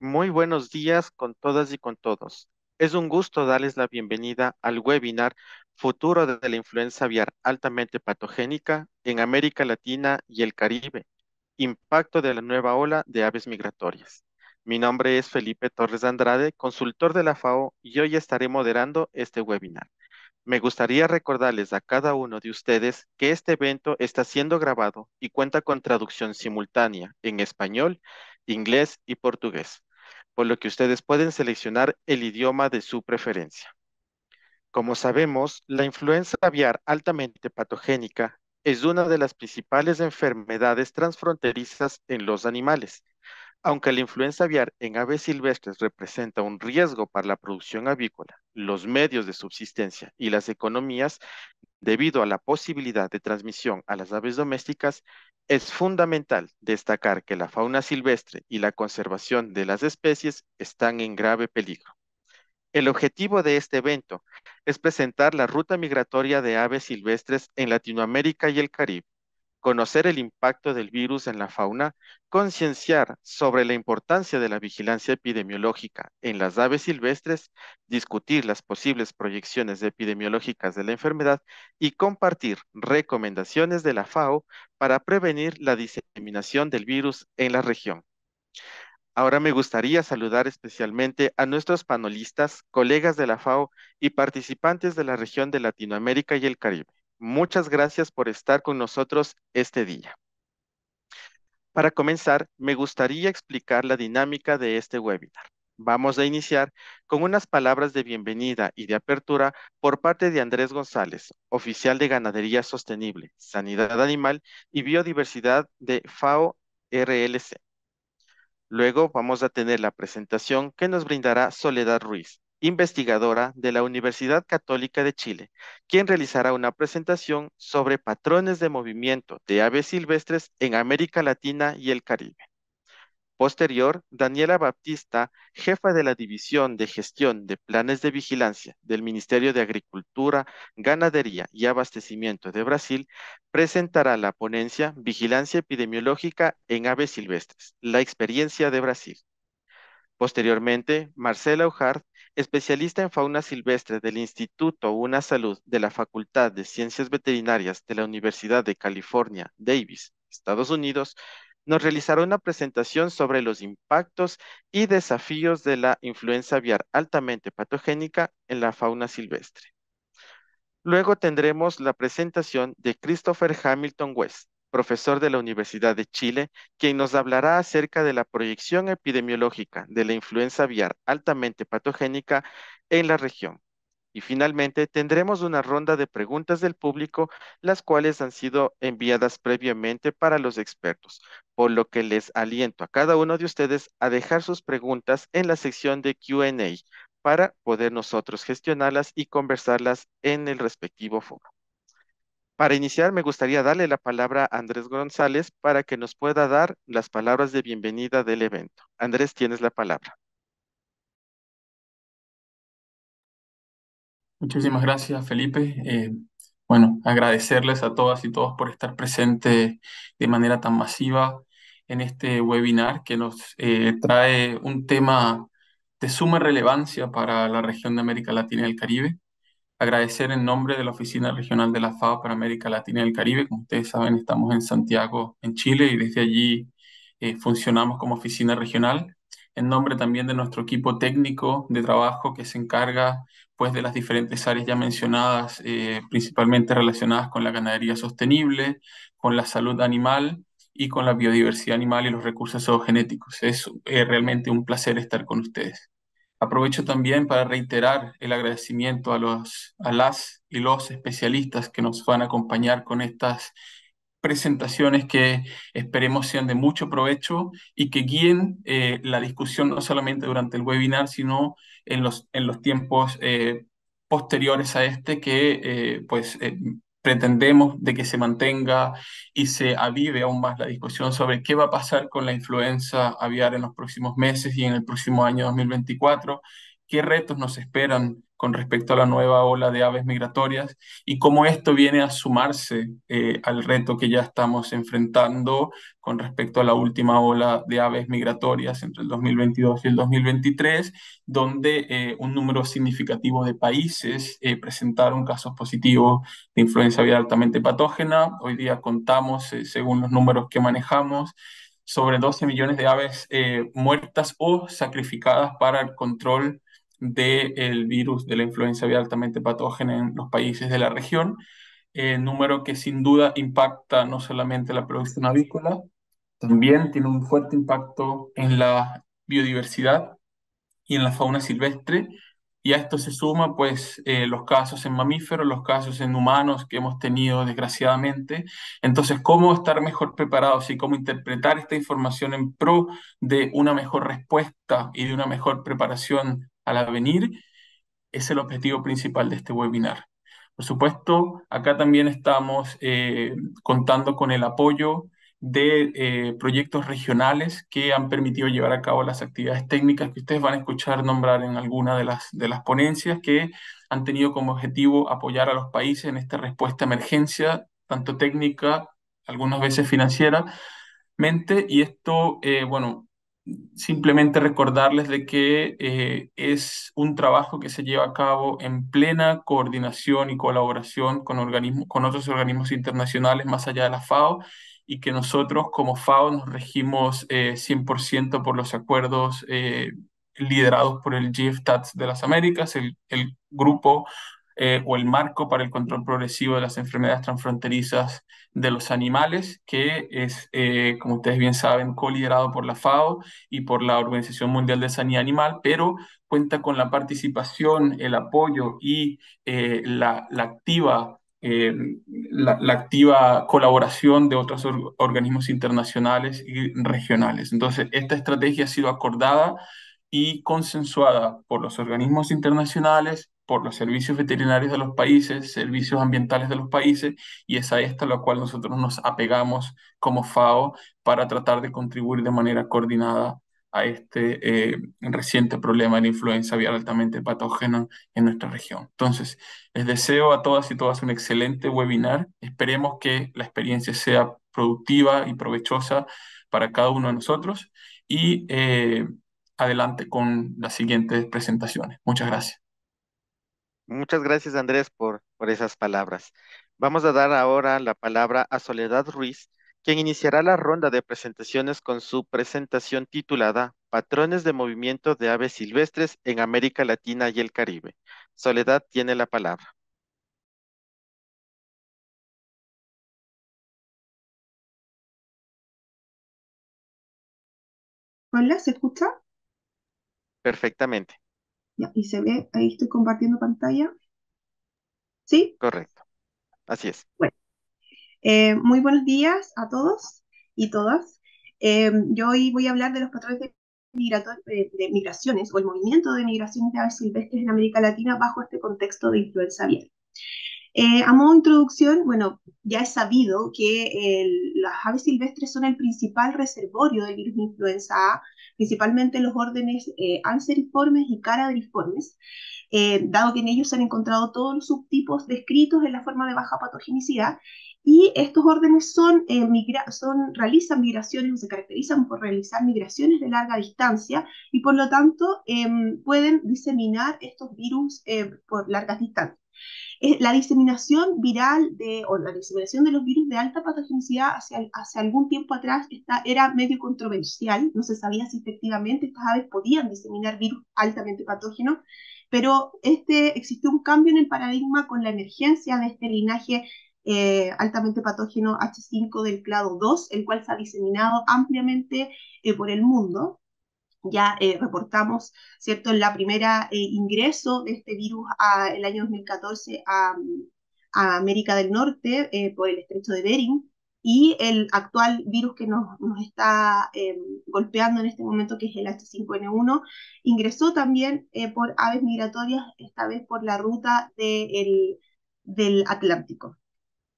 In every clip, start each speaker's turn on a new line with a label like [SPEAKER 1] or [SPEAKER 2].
[SPEAKER 1] Muy buenos días con todas y con todos. Es un gusto darles la bienvenida al webinar Futuro de la influenza aviar altamente patogénica en América Latina y el Caribe. Impacto de la nueva ola de aves migratorias. Mi nombre es Felipe Torres Andrade, consultor de la FAO, y hoy estaré moderando este webinar. Me gustaría recordarles a cada uno de ustedes que este evento está siendo grabado y cuenta con traducción simultánea en español, inglés y portugués por lo que ustedes pueden seleccionar el idioma de su preferencia. Como sabemos, la influenza aviar altamente patogénica es una de las principales enfermedades transfronterizas en los animales. Aunque la influenza aviar en aves silvestres representa un riesgo para la producción avícola, los medios de subsistencia y las economías, debido a la posibilidad de transmisión a las aves domésticas, es fundamental destacar que la fauna silvestre y la conservación de las especies están en grave peligro. El objetivo de este evento es presentar la ruta migratoria de aves silvestres en Latinoamérica y el Caribe, conocer el impacto del virus en la fauna, concienciar sobre la importancia de la vigilancia epidemiológica en las aves silvestres, discutir las posibles proyecciones epidemiológicas de la enfermedad y compartir recomendaciones de la FAO para prevenir la diseminación del virus en la región. Ahora me gustaría saludar especialmente a nuestros panelistas, colegas de la FAO y participantes de la región de Latinoamérica y el Caribe. Muchas gracias por estar con nosotros este día. Para comenzar, me gustaría explicar la dinámica de este webinar. Vamos a iniciar con unas palabras de bienvenida y de apertura por parte de Andrés González, oficial de Ganadería Sostenible, Sanidad Animal y Biodiversidad de FAO RLC. Luego vamos a tener la presentación que nos brindará Soledad Ruiz, investigadora de la Universidad Católica de Chile, quien realizará una presentación sobre patrones de movimiento de aves silvestres en América Latina y el Caribe. Posterior, Daniela Baptista, jefa de la División de Gestión de Planes de Vigilancia del Ministerio de Agricultura, Ganadería y Abastecimiento de Brasil, presentará la ponencia Vigilancia Epidemiológica en Aves Silvestres, la experiencia de Brasil. Posteriormente, Marcela Ujard, especialista en fauna silvestre del Instituto Una Salud de la Facultad de Ciencias Veterinarias de la Universidad de California, Davis, Estados Unidos, nos realizará una presentación sobre los impactos y desafíos de la influenza aviar altamente patogénica en la fauna silvestre. Luego tendremos la presentación de Christopher Hamilton West, profesor de la Universidad de Chile, quien nos hablará acerca de la proyección epidemiológica de la influenza aviar altamente patogénica en la región. Y finalmente tendremos una ronda de preguntas del público, las cuales han sido enviadas previamente para los expertos, por lo que les aliento a cada uno de ustedes a dejar sus preguntas en la sección de QA para poder nosotros gestionarlas y conversarlas en el respectivo foro. Para iniciar, me gustaría darle la palabra a Andrés González para que nos pueda dar las palabras de bienvenida del evento. Andrés, tienes la palabra.
[SPEAKER 2] Muchísimas gracias, Felipe. Eh, bueno, agradecerles a todas y todos por estar presentes de manera tan masiva en este webinar que nos eh, trae un tema de suma relevancia para la región de América Latina y el Caribe agradecer en nombre de la Oficina Regional de la FAO para América Latina y el Caribe. Como ustedes saben, estamos en Santiago, en Chile, y desde allí eh, funcionamos como oficina regional. En nombre también de nuestro equipo técnico de trabajo que se encarga pues, de las diferentes áreas ya mencionadas, eh, principalmente relacionadas con la ganadería sostenible, con la salud animal y con la biodiversidad animal y los recursos zoogenéticos. Es eh, realmente un placer estar con ustedes. Aprovecho también para reiterar el agradecimiento a, los, a las y los especialistas que nos van a acompañar con estas presentaciones que esperemos sean de mucho provecho y que guíen eh, la discusión no solamente durante el webinar, sino en los, en los tiempos eh, posteriores a este que eh, pues pretendemos de que se mantenga y se avive aún más la discusión sobre qué va a pasar con la influenza aviar en los próximos meses y en el próximo año 2024, qué retos nos esperan con respecto a la nueva ola de aves migratorias y cómo esto viene a sumarse eh, al reto que ya estamos enfrentando con respecto a la última ola de aves migratorias entre el 2022 y el 2023, donde eh, un número significativo de países eh, presentaron casos positivos de influenza aviar altamente patógena. Hoy día contamos, según los números que manejamos, sobre 12 millones de aves muertas o sacrificadas para el control del virus de la influenza aviar altamente patógena en los países de la región, eh, número que sin duda impacta no solamente la producción avícola, también tiene un fuerte impacto en la biodiversidad y en la fauna silvestre, y a esto se suma pues eh, los casos en mamíferos, los casos en humanos que hemos tenido desgraciadamente. Entonces, ¿cómo estar mejor preparados y cómo interpretar esta información en pro de una mejor respuesta y de una mejor preparación al avenir, es el objetivo principal de este webinar. Por supuesto, acá también estamos eh, contando con el apoyo de eh, proyectos regionales que han permitido llevar a cabo las actividades técnicas que ustedes van a escuchar nombrar en alguna de las, de las ponencias que han tenido como objetivo apoyar a los países en esta respuesta a emergencia, tanto técnica, algunas veces financiera, y esto, eh, bueno, simplemente recordarles de que eh, es un trabajo que se lleva a cabo en plena coordinación y colaboración con, organismos, con otros organismos internacionales más allá de la FAO y que nosotros como FAO nos regimos 100% eh, por los acuerdos eh, liderados por el GFTATS de las Américas, el, el grupo o el marco para el control progresivo de las enfermedades transfronterizas de los animales, que es, eh, como ustedes bien saben, co-liderado por la FAO y por la Organización Mundial de Sanidad Animal, pero cuenta con la participación, el apoyo y eh, la, activa... Eh, la, activa colaboración de otros organismos internacionales y regionales. Entonces, esta estrategia ha sido acordada y consensuada por los organismos internacionales, por los servicios veterinarios de los países, servicios ambientales de los países, y es a esta a la cual nosotros nos apegamos como FAO para tratar de contribuir de manera coordinada a este eh, reciente problema de influenza aviar altamente patógena en nuestra región. Entonces, les deseo a todas y todas un excelente webinar. Esperemos que la experiencia sea productiva y provechosa para cada uno de nosotros y eh, adelante con las siguientes presentaciones. Muchas gracias.
[SPEAKER 1] Muchas gracias, Andrés, por, por esas palabras. Vamos a dar ahora la palabra a Soledad Ruiz, quien iniciará la ronda de presentaciones con su presentación titulada Patrones de movimiento de aves silvestres en América Latina y el Caribe. Soledad tiene la palabra.
[SPEAKER 3] Hola, ¿se escucha?
[SPEAKER 1] Perfectamente.
[SPEAKER 3] Y se ve, ahí estoy compartiendo pantalla. ¿Sí?
[SPEAKER 1] Correcto. Así es.
[SPEAKER 3] Bueno, eh, muy buenos días a todos y todas. Eh, yo hoy voy a hablar de los patrones de, de, migraciones o el movimiento de migraciones de aves silvestres en América Latina bajo este contexto de influenza aviar. Eh, a modo de introducción, bueno, ya es sabido que las aves silvestres son el principal reservorio del virus de influenza A principalmente los órdenes eh, anseriformes y caradriformes, eh, dado que en ellos se han encontrado todos los subtipos descritos en la forma de baja patogenicidad, y estos órdenes son, realizan migraciones o se caracterizan por realizar migraciones de larga distancia y por lo tanto em, pueden diseminar estos virus por largas distancias la diseminación viral de, o la diseminación de los virus de alta patogenicidad hace algún tiempo atrás esta, era medio controversial, no se sabía si efectivamente estas aves podían diseminar virus altamente patógenos, pero este, existió un cambio en el paradigma con la emergencia de este linaje eh, altamente patógeno H5 del clado 2, el cual se ha diseminado ampliamente eh, por el mundo ya eh, reportamos, ¿cierto?, la primera eh, ingreso de este virus a, el año 2014 a, América del Norte eh, por el estrecho de Bering y el actual virus que nos, nos está golpeando en este momento, que es el H5N1, ingresó también por aves migratorias, esta vez por la ruta de el, del Atlántico.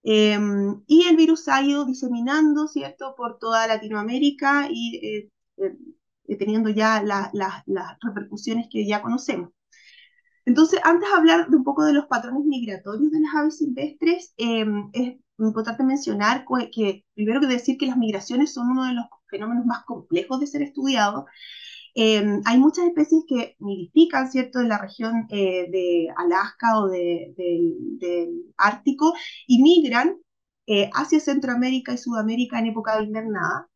[SPEAKER 3] Em, y el virus ha ido diseminando, ¿cierto?, por toda Latinoamérica y teniendo ya las repercusiones que ya conocemos. Entonces, antes de hablar de un poco de los patrones migratorios de las aves silvestres, em, es importante mencionar que, primero que decir que las migraciones son uno de los fenómenos más complejos de ser estudiados. Em, hay muchas especies que nidifican, ¿cierto?, en la región eh, de Alaska o del Ártico y migran eh, hacia Centroamérica y Sudamérica en época de invernada.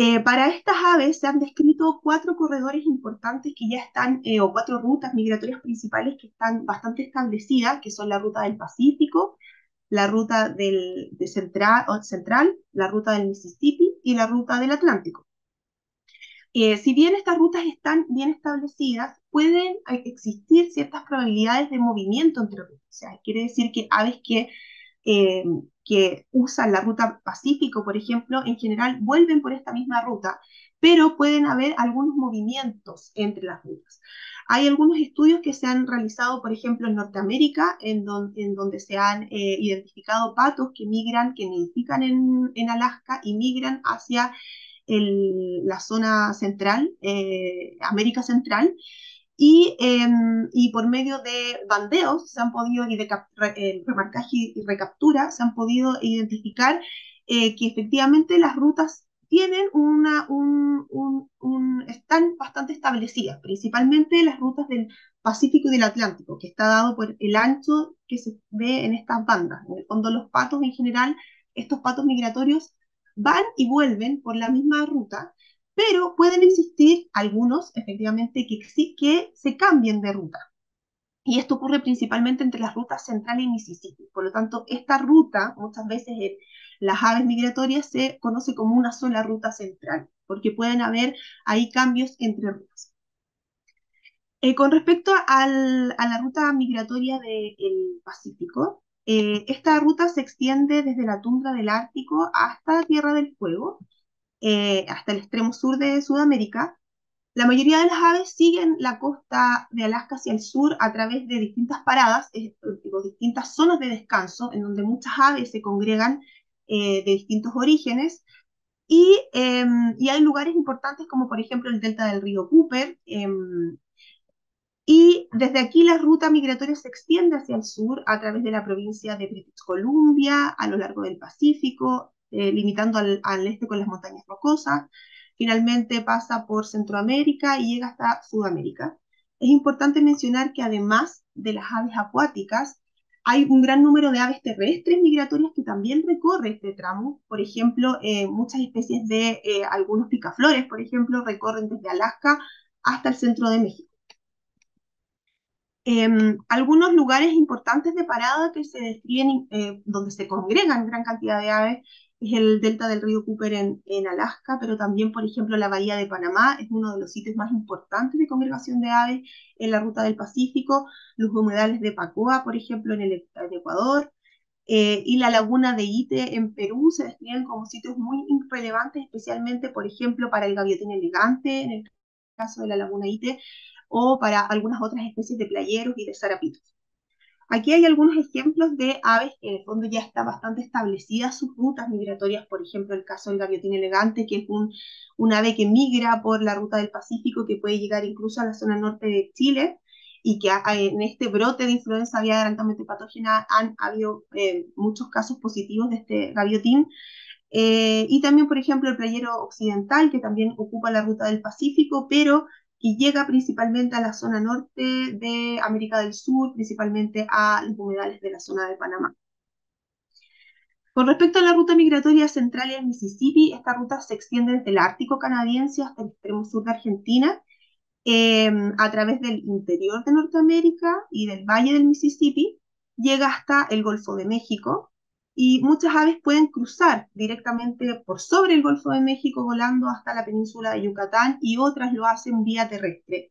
[SPEAKER 3] Eh, para estas aves se han descrito cuatro corredores importantes que ya están, eh, o cuatro rutas migratorias principales que están bastante establecidas, que son la ruta del Pacífico, la ruta del, de central, central, la ruta del Mississippi y la ruta del Atlántico. Eh, si bien estas rutas están bien establecidas, pueden existir ciertas probabilidades de movimiento entre rutas. O sea, quiere decir que aves que que usan la ruta Pacífico, por ejemplo, en general vuelven por esta misma ruta, pero pueden haber algunos movimientos entre las rutas. Hay algunos estudios que se han realizado, por ejemplo, en Norteamérica, en, donde se han eh, identificado patos que migran, que nidifican en, Alaska y migran hacia la zona central, eh, América Central, y, em, y, por medio de bandeos se han podido, y de eh, remarcaje y recaptura, se han podido identificar eh, que efectivamente las rutas tienen una, un, un, están bastante establecidas, principalmente las rutas del Pacífico y del Atlántico, que está dado por el ancho que se ve en estas bandas. En el fondo los patos en general, estos patos migratorios van y vuelven por la misma ruta, pero pueden existir algunos, efectivamente, que, que se cambien de ruta. Y esto ocurre principalmente entre las rutas central y Mississippi. Por lo tanto, esta ruta, muchas veces las aves migratorias, se conoce como una sola ruta central, porque pueden haber ahí cambios entre rutas. Eh, con respecto a la ruta migratoria del Pacífico, eh, esta ruta se extiende desde la tundra del Ártico hasta Tierra del Fuego eh, hasta el extremo sur de Sudamérica, la mayoría de las aves siguen la costa de Alaska hacia el sur a través de distintas paradas, o distintas zonas de descanso, en donde muchas aves se congregan eh, de distintos orígenes. Y, em, y, hay lugares importantes como por ejemplo el delta del río Cooper. Em, y desde aquí la ruta migratoria se extiende hacia el sur a través de la provincia de British Columbia, a lo largo del Pacífico, eh, limitando al, este con las montañas rocosas. Finalmente pasa por Centroamérica y llega hasta Sudamérica. Es importante mencionar que además de las aves acuáticas, hay un gran número de aves terrestres migratorias que también recorre este tramo. Por ejemplo, eh, muchas especies de eh, algunos picaflores, por ejemplo, recorren desde Alaska hasta el centro de México. Em, algunos lugares importantes de parada que se describen, donde se congregan gran cantidad de aves, es el delta del río Cooper en, Alaska, pero también, por ejemplo, la bahía de Panamá es uno de los sitios más importantes de congregación de aves en la ruta del Pacífico, los humedales de Pacoa, por ejemplo, en, el, Ecuador, eh, y la laguna de Ite en Perú se describen como sitios muy relevantes, especialmente, por ejemplo, para el gaviotín elegante, en el caso de la laguna Ite, o para algunas otras especies de playeros y de zarapitos. Aquí hay algunos ejemplos de aves que en el fondo ya está bastante establecidas sus rutas migratorias, por ejemplo el caso del gaviotín elegante, que es un, ave que migra por la ruta del Pacífico, que puede llegar incluso a la zona norte de Chile, y que en este brote de influenza aviar altamente patógena han habido eh, muchos casos positivos de este gaviotín. Eh, y también, por ejemplo, el playero occidental, que también ocupa la ruta del Pacífico, pero y llega principalmente a la zona norte de América del Sur, principalmente a los humedales de la zona de Panamá. Con respecto a la ruta migratoria central en Mississippi, esta ruta se extiende desde el Ártico canadiense hasta el extremo sur de Argentina, em, a través del interior de Norteamérica y del valle del Mississippi, llega hasta el Golfo de México, y muchas aves pueden cruzar directamente por sobre el Golfo de México volando hasta la península de Yucatán y otras lo hacen vía terrestre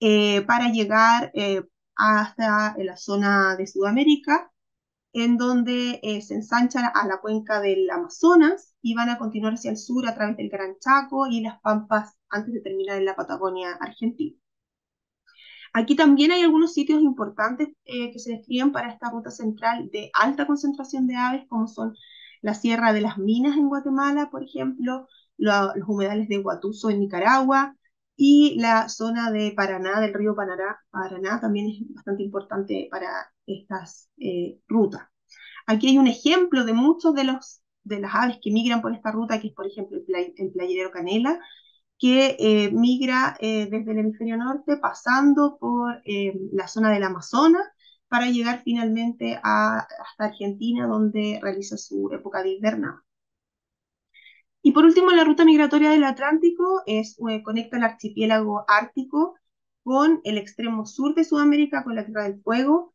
[SPEAKER 3] eh, para llegar eh, hasta la zona de Sudamérica, en donde eh, se ensanchan a la cuenca del Amazonas y van a continuar hacia el sur a través del Gran Chaco y las Pampas antes de terminar en la Patagonia Argentina. Aquí también hay algunos sitios importantes eh, que se describen para esta ruta central de alta concentración de aves, como son la Sierra de las Minas en Guatemala, por ejemplo, los humedales de Huatuso en Nicaragua, y la zona de Paraná, del río Paraná, Paraná también es bastante importante para estas eh, rutas. Aquí hay un ejemplo de muchos de, los, de las aves que migran por esta ruta, que es por ejemplo el, playero canela, que eh, migra eh, desde el hemisferio norte pasando por la zona del Amazonas para llegar finalmente a, hasta Argentina, donde realiza su época de invernada. Y por último, la ruta migratoria del Atlántico es, eh, conecta el archipiélago ártico con el extremo sur de Sudamérica, con la Tierra del Fuego.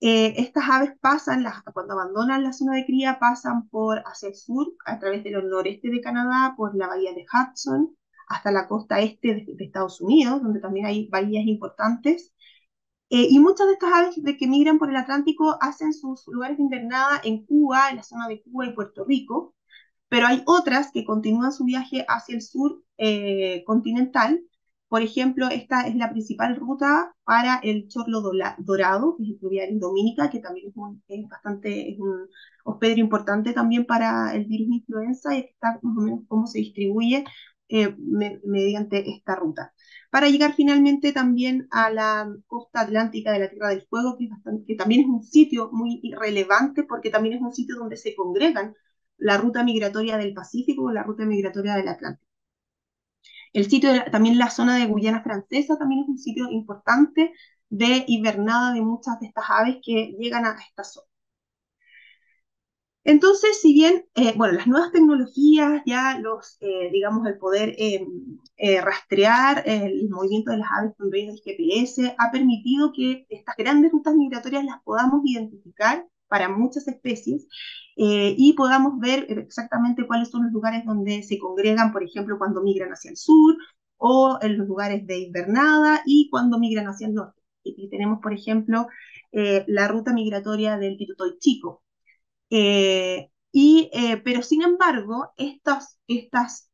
[SPEAKER 3] Eh, estas aves pasan, las, cuando abandonan la zona de cría, pasan por hacia el sur, a través del noreste de Canadá, por la bahía de Hudson, hasta la costa este de, Estados Unidos, donde también hay bahías importantes. Eh, y muchas de estas aves de que migran por el Atlántico hacen sus lugares de invernada en Cuba, en la zona de Cuba y Puerto Rico, pero hay otras que continúan su viaje hacia el sur eh, continental. Por ejemplo, esta es la principal ruta para el chorlo dorado, que es el fluvial en Dominica, que también es, bastante, es un hospedero importante también para el virus influenza y está más o menos cómo se distribuye eh, mediante esta ruta. Para llegar finalmente también a la costa atlántica de la Tierra del Fuego, que, también es un sitio muy relevante porque también es un sitio donde se congregan la ruta migratoria del Pacífico o la ruta migratoria del Atlántico. El sitio, también la zona de Guyana Francesa, también es un sitio importante de hibernada de muchas de estas aves que llegan a esta zona. Entonces, si bien, eh, bueno, las nuevas tecnologías, ya los, eh, digamos, el poder eh, rastrear el movimiento de las aves con redes de GPS ha permitido que estas grandes rutas migratorias las podamos identificar para muchas especies y podamos ver exactamente cuáles son los lugares donde se congregan, por ejemplo, cuando migran hacia el sur o en los lugares de invernada y cuando migran hacia el norte. Aquí tenemos, por ejemplo, la ruta migratoria del Pitutoy Chico. Eh, y, pero sin embargo, estos,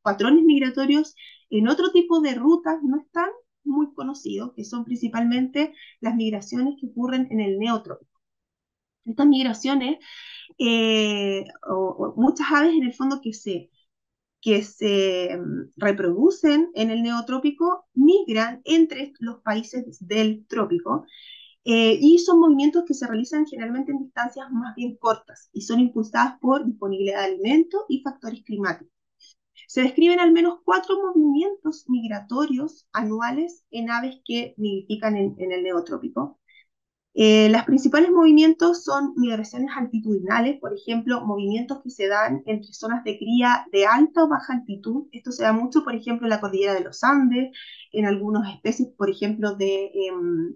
[SPEAKER 3] patrones migratorios en otro tipo de rutas no están muy conocidos, que son principalmente las migraciones que ocurren en el neotrópico. Estas migraciones, eh, o, muchas aves en el fondo que se, que se mm, reproducen en el neotrópico, migran entre los países del trópico eh, y son movimientos que se realizan generalmente en distancias más bien cortas y son impulsadas por disponibilidad de alimento y factores climáticos. Se describen al menos cuatro movimientos migratorios anuales en aves que nidifican en, en el neotrópico. Eh, los principales movimientos son migraciones altitudinales, por ejemplo, movimientos que se dan entre zonas de cría de alta o baja altitud. Esto se da mucho, por ejemplo, en la cordillera de los Andes, en algunas especies, por ejemplo, de, em,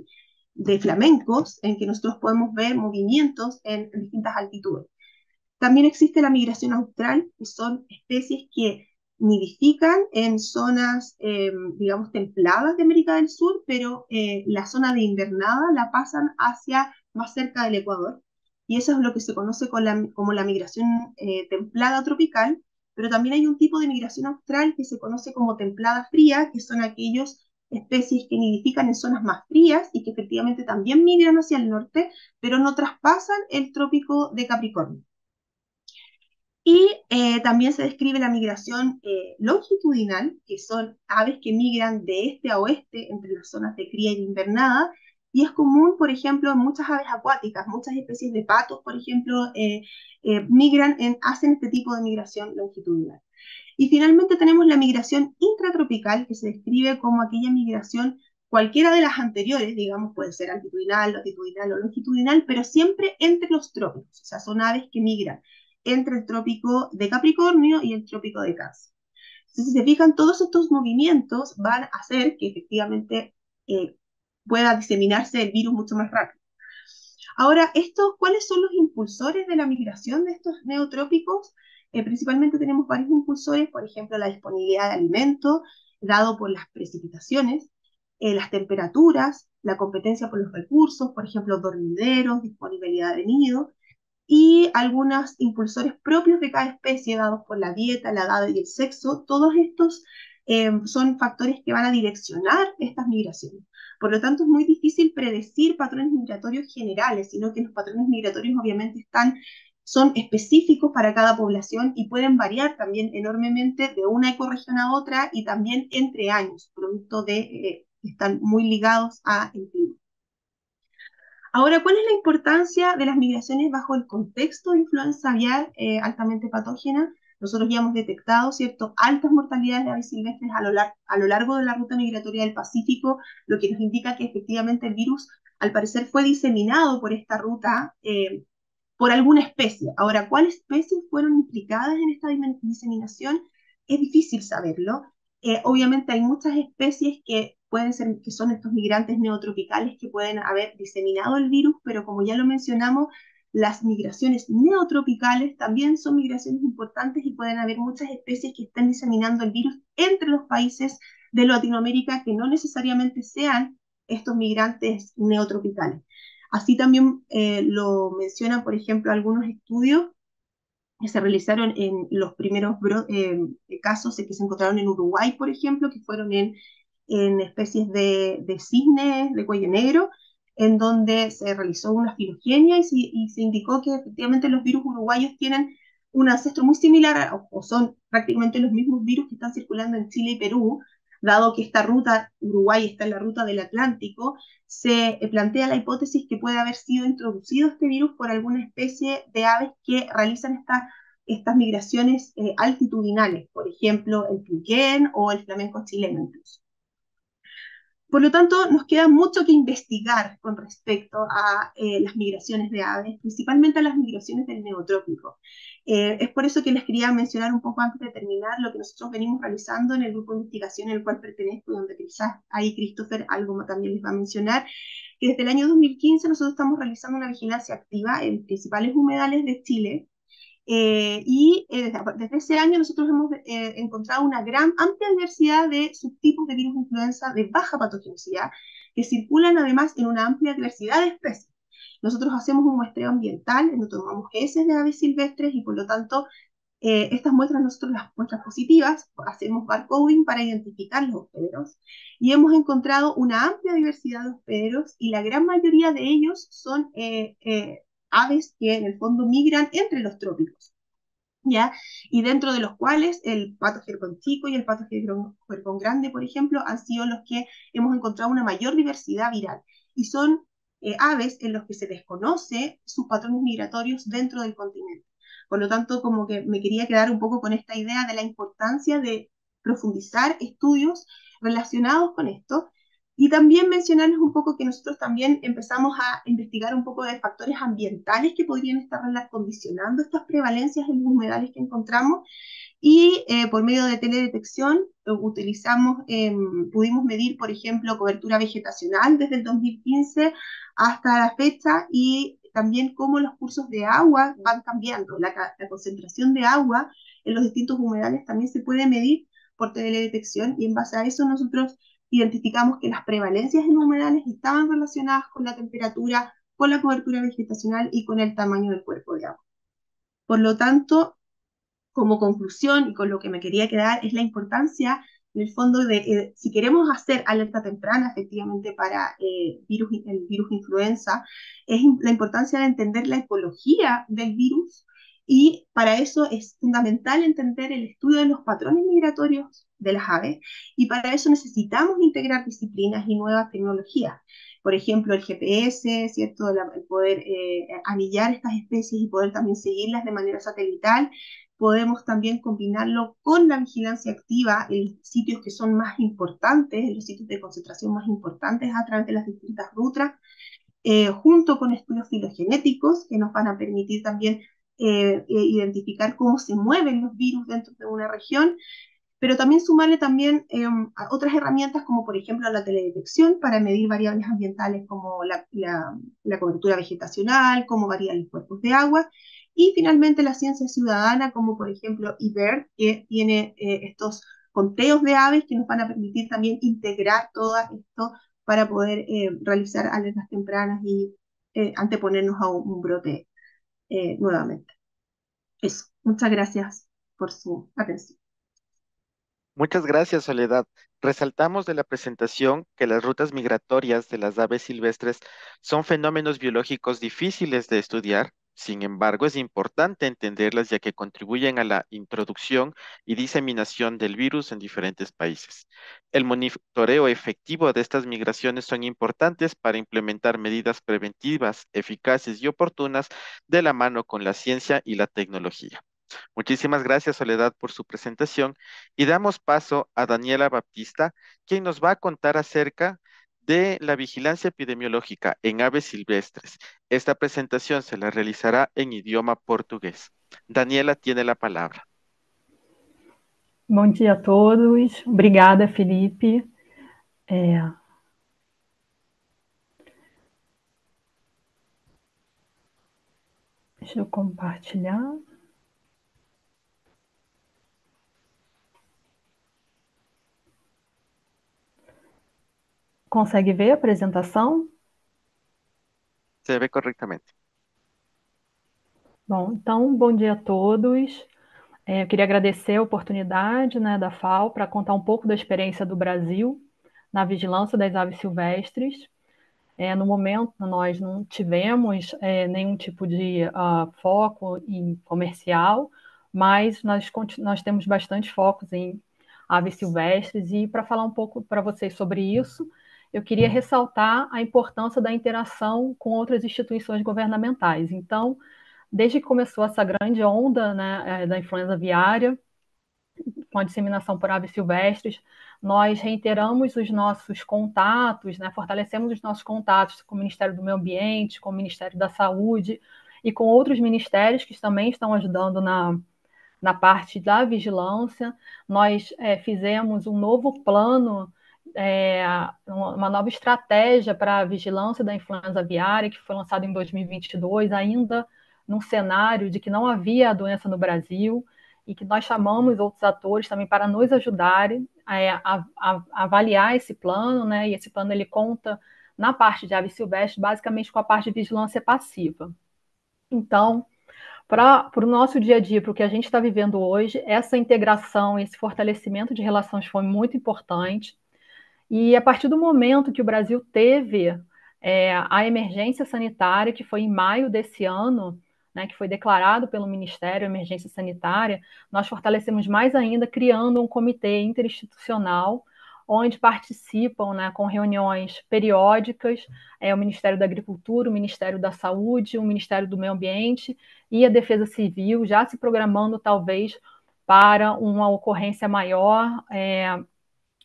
[SPEAKER 3] de flamencos, en que nosotros podemos ver movimientos en distintas altitudes. También existe la migración austral, que son especies que nidifican en zonas, eh, digamos, templadas de América del Sur, pero eh, la zona de invernada la pasan hacia más cerca del Ecuador. Y eso es lo que se conoce como la migración eh, templada tropical, pero también hay un tipo de migración austral que se conoce como templada fría, que son aquellos especies que nidifican en zonas más frías y que efectivamente también migran hacia el norte, pero no traspasan el trópico de Capricornio. Y eh, también se describe la migración eh, longitudinal, que son aves que migran de este a oeste entre las zonas de cría y invernada, y es común, por ejemplo, en muchas aves acuáticas, muchas especies de patos, por ejemplo, eh, migran, en, hacen este tipo de migración longitudinal. Y finalmente tenemos la migración intratropical, que se describe como aquella migración, cualquiera de las anteriores, digamos, puede ser altitudinal, latitudinal o longitudinal, pero siempre entre los trópicos, o sea, son aves que migran entre el trópico de Capricornio y el trópico de Cáncer. Si se fijan, todos estos movimientos van a hacer que efectivamente eh, pueda diseminarse el virus mucho más rápido. Ahora, estos, ¿cuáles son los impulsores de la migración de estos neotrópicos? Eh, principalmente tenemos varios impulsores, por ejemplo, la disponibilidad de alimentos, dado por las precipitaciones, eh, las temperaturas, la competencia por los recursos, por ejemplo, dormideros, disponibilidad de nido, y algunos impulsores propios de cada especie, dados por la dieta, la edad y el sexo, todos estos eh, son factores que van a direccionar estas migraciones. Por lo tanto, es muy difícil predecir patrones migratorios generales, sino que los patrones migratorios obviamente están son específicos para cada población y pueden variar también enormemente de una ecorregión a otra y también entre años, producto de eh, están muy ligados a el clima. Ahora, ¿cuál es la importancia de las migraciones bajo el contexto de influenza aviar eh, altamente patógena? Nosotros ya hemos detectado, ¿cierto?, altas mortalidades de aves silvestres a lo, a lo largo de la ruta migratoria del Pacífico, lo que nos indica que efectivamente el virus, al parecer, fue diseminado por esta ruta eh, por alguna especie. Ahora, ¿cuáles especies fueron implicadas en esta diseminación? Es difícil saberlo. Eh, obviamente hay muchas especies que pueden ser, que son estos migrantes neotropicales que pueden haber diseminado el virus, pero como ya lo mencionamos, las migraciones neotropicales también son migraciones importantes y pueden haber muchas especies que estén diseminando el virus entre los países de Latinoamérica que no necesariamente sean estos migrantes neotropicales. Así también eh, lo mencionan, por ejemplo, algunos estudios que se realizaron en los primeros eh, casos que se encontraron en Uruguay, por ejemplo, que fueron en, en especies de, de cisnes de cuello negro, en donde se realizó una filogenia y se, indicó que efectivamente los virus uruguayos tienen un ancestro muy similar o, o, son prácticamente los mismos virus que están circulando en Chile y Perú, dado que esta ruta, Uruguay está en la ruta del Atlántico, se eh, plantea la hipótesis que puede haber sido introducido este virus por alguna especie de aves que realizan esta, estas migraciones eh, altitudinales, por ejemplo, el piquén o el flamenco chileno incluso. Por lo tanto, nos queda mucho que investigar con respecto a eh, las migraciones de aves, principalmente a las migraciones del neotrópico. Eh, es por eso que les quería mencionar un poco antes de terminar lo que nosotros venimos realizando en el grupo de investigación en el cual pertenezco, donde quizás ahí Christopher algo también les va a mencionar, que desde el año 2015 nosotros estamos realizando una vigilancia activa en principales humedales de Chile, eh, y eh, desde, ese año nosotros hemos eh, encontrado una gran, amplia diversidad de subtipos de virus influenza de baja patogenicidad que circulan además en una amplia diversidad de especies. Nosotros hacemos un muestreo ambiental, en donde tomamos heces de aves silvestres y por lo tanto estas muestras, nosotros las muestras positivas, hacemos barcoding para identificar los hospederos y hemos encontrado una amplia diversidad de hospederos y la gran mayoría de ellos son aves que en el fondo migran entre los trópicos. ¿Ya? Y dentro de los cuales el pato jercón chico y el pato jercón grande, por ejemplo, han sido los que hemos encontrado una mayor diversidad viral. Y son eh, aves en los que se desconoce sus patrones migratorios dentro del continente. Por lo tanto, como que me quería quedar un poco con esta idea de la importancia de profundizar estudios relacionados con esto y también mencionarles un poco que nosotros también empezamos a investigar un poco de factores ambientales que podrían estar condicionando estas prevalencias en los humedales que encontramos. Y eh, por medio de teledetección eh, utilizamos, eh, pudimos medir, por ejemplo, cobertura vegetacional desde el 2015 hasta la fecha y también cómo los cursos de agua van cambiando. La, la concentración de agua en los distintos humedales también se puede medir por teledetección y en base a eso nosotros identificamos que las prevalencias en humedales estaban relacionadas con la temperatura, con la cobertura vegetacional y con el tamaño del cuerpo de agua. Por lo tanto, como conclusión y con lo que me quería quedar es la importancia, en el fondo, de eh, si queremos hacer alerta temprana efectivamente para eh, virus, el virus influenza, es la importancia de entender la ecología del virus y para eso es fundamental entender el estudio de los patrones migratorios de las aves y para eso necesitamos integrar disciplinas y nuevas tecnologías. Por ejemplo, el GPS, ¿cierto? el poder eh, anillar estas especies y poder también seguirlas de manera satelital. Podemos también combinarlo con la vigilancia activa en sitios que son más importantes, en los sitios de concentración más importantes a través de las distintas rutas, eh, junto con estudios filogenéticos que nos van a permitir también eh, identificar cómo se mueven los virus dentro de una región, pero también sumarle también eh, otras herramientas como por ejemplo la teledetección para medir variables ambientales como la, la, cobertura vegetacional, cómo varían los cuerpos de agua, y finalmente la ciencia ciudadana como por ejemplo IBER, que tiene eh, estos conteos de aves que nos van a permitir también integrar todo esto para poder realizar alertas tempranas y anteponernos a un brote eh, nuevamente. Eso, muchas gracias por su atención.
[SPEAKER 1] Muchas gracias, Soledad. Resaltamos de la presentación que las rutas migratorias de las aves silvestres son fenómenos biológicos difíciles de estudiar, Sin embargo, es importante entenderlas ya que contribuyen a la introducción y diseminación del virus en diferentes países. El monitoreo efectivo de estas migraciones son importantes para implementar medidas preventivas, eficaces y oportunas de la mano con la ciencia y la tecnología. Muchísimas gracias, Soledad, por su presentación y damos paso a Daniela Baptista, quien nos va a contar acerca de la vigilancia epidemiológica en aves silvestres. Esta presentación se la realizará en idioma portugués. Daniela tiene la palabra.
[SPEAKER 4] Bom dia a todos. Obrigada, Felipe. É... Deixa compartilhar. Consegue ver a apresentação?
[SPEAKER 1] Se vê corretamente.
[SPEAKER 4] Bom, então, bom dia a todos. É, eu queria agradecer a oportunidade né, da FAO para contar um pouco da experiência do Brasil na vigilância das aves silvestres. É, no momento, nós não tivemos é, nenhum tipo de uh, foco em comercial, mas nós, nós temos bastante focos em aves silvestres. E para falar um pouco para vocês sobre isso, eu queria ressaltar a importância da interação com outras instituições governamentais. Então, desde que começou essa grande onda né, é, da influenza aviária, com a disseminação por aves silvestres, nós reiteramos os nossos contatos, né, fortalecemos os nossos contatos com o Ministério do Meio Ambiente, com o Ministério da Saúde e com outros ministérios que também estão ajudando na, na parte da vigilância. Nós é, fizemos um novo plano é, uma nova estratégia para a vigilância da influenza aviária, que foi lançada em 2022, ainda num cenário de que não havia a doença no Brasil, e que nós chamamos outros atores também para nos ajudarem a, a, a, avaliar esse plano, né? E esse plano ele conta na parte de aves silvestres, basicamente com a parte de vigilância passiva. Então, para o nosso dia a dia, para o que a gente está vivendo hoje, essa integração, esse fortalecimento de relações foi muito importante. E a partir do momento que o Brasil teve é, a emergência sanitária, que foi em maio desse ano, né, que foi declarado pelo Ministério Emergência Sanitária, nós fortalecemos mais ainda criando um comitê interinstitucional onde participam né, com reuniões periódicas é, o Ministério da Agricultura, o Ministério da Saúde, o Ministério do Meio Ambiente e a Defesa Civil, já se programando talvez para uma ocorrência maior é,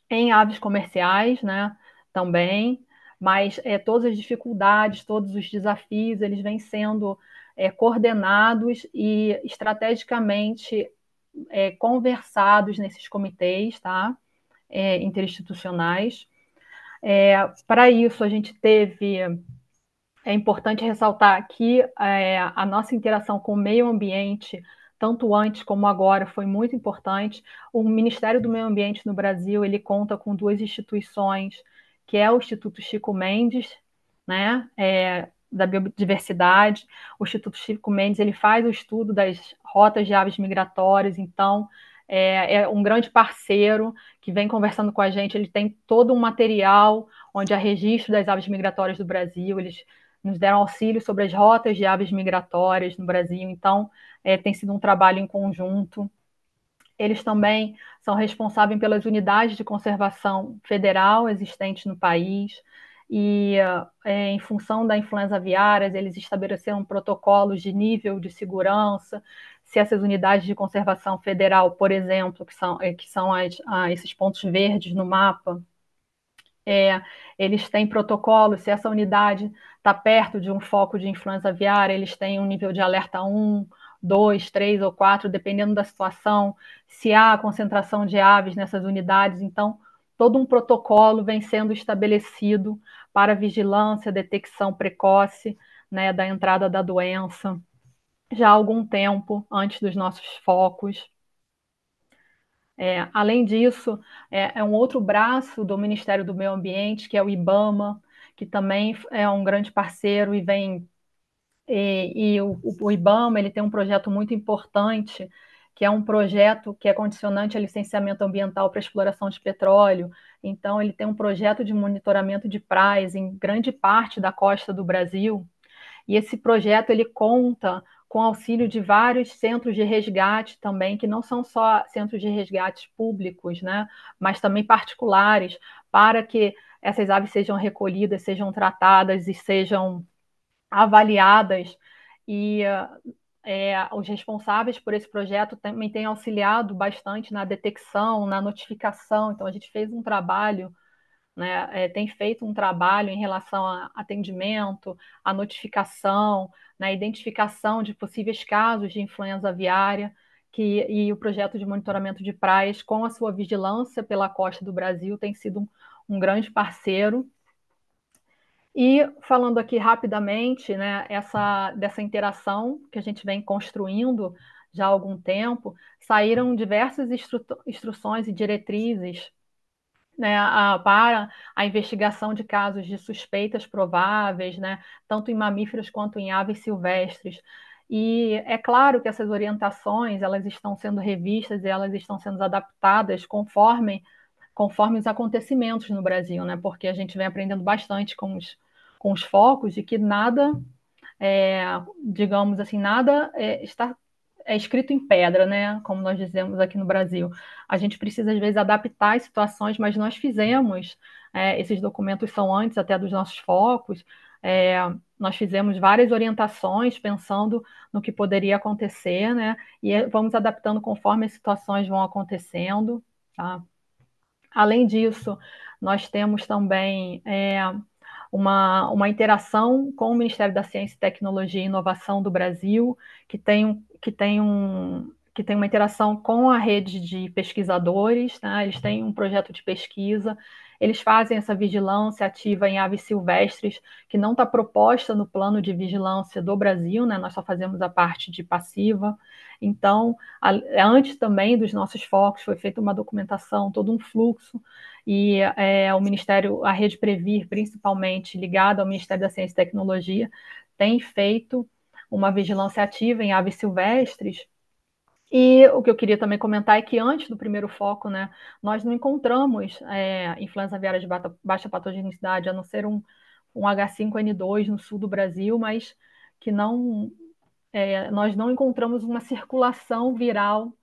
[SPEAKER 4] em aves comerciais, né, também, mas é, todas as dificuldades, todos os desafios, eles vêm sendo é, coordenados e estrategicamente é, conversados nesses comitês, tá, é, interinstitucionais. Para isso, a gente teve, é importante ressaltar que a nossa interação com o meio ambiente tanto antes como agora, foi muito importante. O Ministério do Meio Ambiente no Brasil, ele conta com duas instituições, que é o Instituto Chico Mendes, né, é, da biodiversidade. O Instituto Chico Mendes, ele faz o estudo das rotas de aves migratórias, então é, é, um grande parceiro que vem conversando com a gente. Ele tem todo um material onde há registro das aves migratórias do Brasil. Eles nos deram auxílio sobre as rotas de aves migratórias no Brasil. Então, é, tem sido um trabalho em conjunto. Eles também são responsáveis pelas unidades de conservação federal existentes no país, e é, em função da influenza aviária, eles estabeleceram protocolos de nível de segurança. Se essas unidades de conservação federal, por exemplo, que são, é, que são as, esses pontos verdes no mapa, é, eles têm protocolos, se essa unidade está perto de um foco de influenza aviária, eles têm um nível de alerta 1, dois, três ou quatro, dependendo da situação, se há concentração de aves nessas unidades. Então, todo um protocolo vem sendo estabelecido para vigilância, detecção precoce né, da entrada da doença, já há algum tempo antes dos nossos focos. É, além disso, é, é, um outro braço do Ministério do Meio Ambiente, que é o IBAMA, que também é um grande parceiro e vem e, e o, o, IBAMA ele tem um projeto muito importante, que é um projeto que é condicionante a licenciamento ambiental para exploração de petróleo. Então, ele tem um projeto de monitoramento de praias em grande parte da costa do Brasil. E esse projeto ele conta com auxílio de vários centros de resgate também, que não são só centros de resgate públicos, né, mas também particulares, para que essas aves sejam recolhidas, sejam tratadas e sejam avaliadas. E é, os responsáveis por esse projeto também têm auxiliado bastante na detecção, na notificação. Então, a gente fez um trabalho né, é, tem feito um trabalho em relação a atendimento, a notificação, na identificação de possíveis casos de influenza aviária, que, e o projeto de monitoramento de praias, com a sua vigilância pela costa do Brasil, tem sido um, um grande parceiro. E falando aqui rapidamente, né, essa, dessa interação que a gente vem construindo já há algum tempo, saíram diversas instru instruções e diretrizes né, a, para a investigação de casos de suspeitas prováveis, né, tanto em mamíferos quanto em aves silvestres. E é claro que essas orientações elas estão sendo revistas e elas estão sendo adaptadas conforme conforme os acontecimentos no Brasil, né? Porque a gente vem aprendendo bastante com os, com os focos de que nada, é, digamos assim, nada é, está é escrito em pedra, né? Como nós dizemos aqui no Brasil. A gente precisa, às vezes, adaptar as situações, mas nós fizemos, é, esses documentos são antes até dos nossos focos, é, nós fizemos várias orientações pensando no que poderia acontecer, né? E vamos adaptando conforme as situações vão acontecendo, tá? Além disso, nós temos também é, uma, uma interação com o Ministério da Ciência, Tecnologia e Inovação do Brasil, que tem que tem um que tem uma interação com a rede de pesquisadores, né? eles têm um projeto de pesquisa, eles fazem essa vigilância ativa em aves silvestres, que não está proposta no plano de vigilância do Brasil, né? nós só fazemos a parte de passiva. Então, a, antes também dos nossos focos, foi feita uma documentação, todo um fluxo, e é, o Ministério, a Rede Previr, principalmente ligada ao Ministério da Ciência e Tecnologia, tem feito uma vigilância ativa em aves silvestres. E o que eu queria também comentar é que antes do primeiro foco, né, nós não encontramos é, influenza aviária de baixa patogenicidade, a não ser um, um H5N2 no sul do Brasil, mas que não é, nós não encontramos uma circulação viral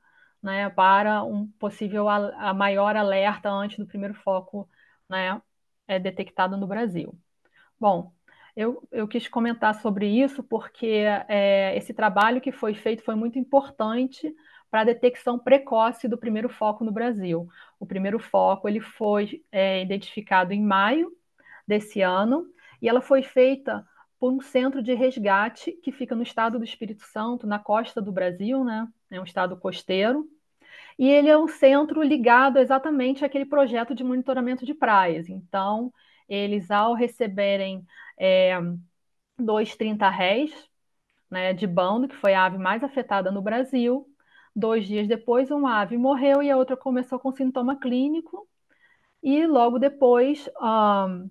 [SPEAKER 4] né, para um possível a, a maior alerta antes do primeiro foco né, é detectado no Brasil. Bom, eu, eu quis comentar sobre isso porque é, esse trabalho que foi feito foi muito importante para a detecção precoce do primeiro foco no Brasil. O primeiro foco ele foi é, identificado em maio desse ano e ela foi feita por um centro de resgate que fica no estado do Espírito Santo, na costa do Brasil, né? É um estado costeiro. E ele é um centro ligado exatamente àquele projeto de monitoramento de praias. Então, eles, ao receberem é, dois 30 réis né, de bando, que foi a ave mais afetada no Brasil. Dois dias depois, uma ave morreu e a outra começou com sintoma clínico. E logo depois, um,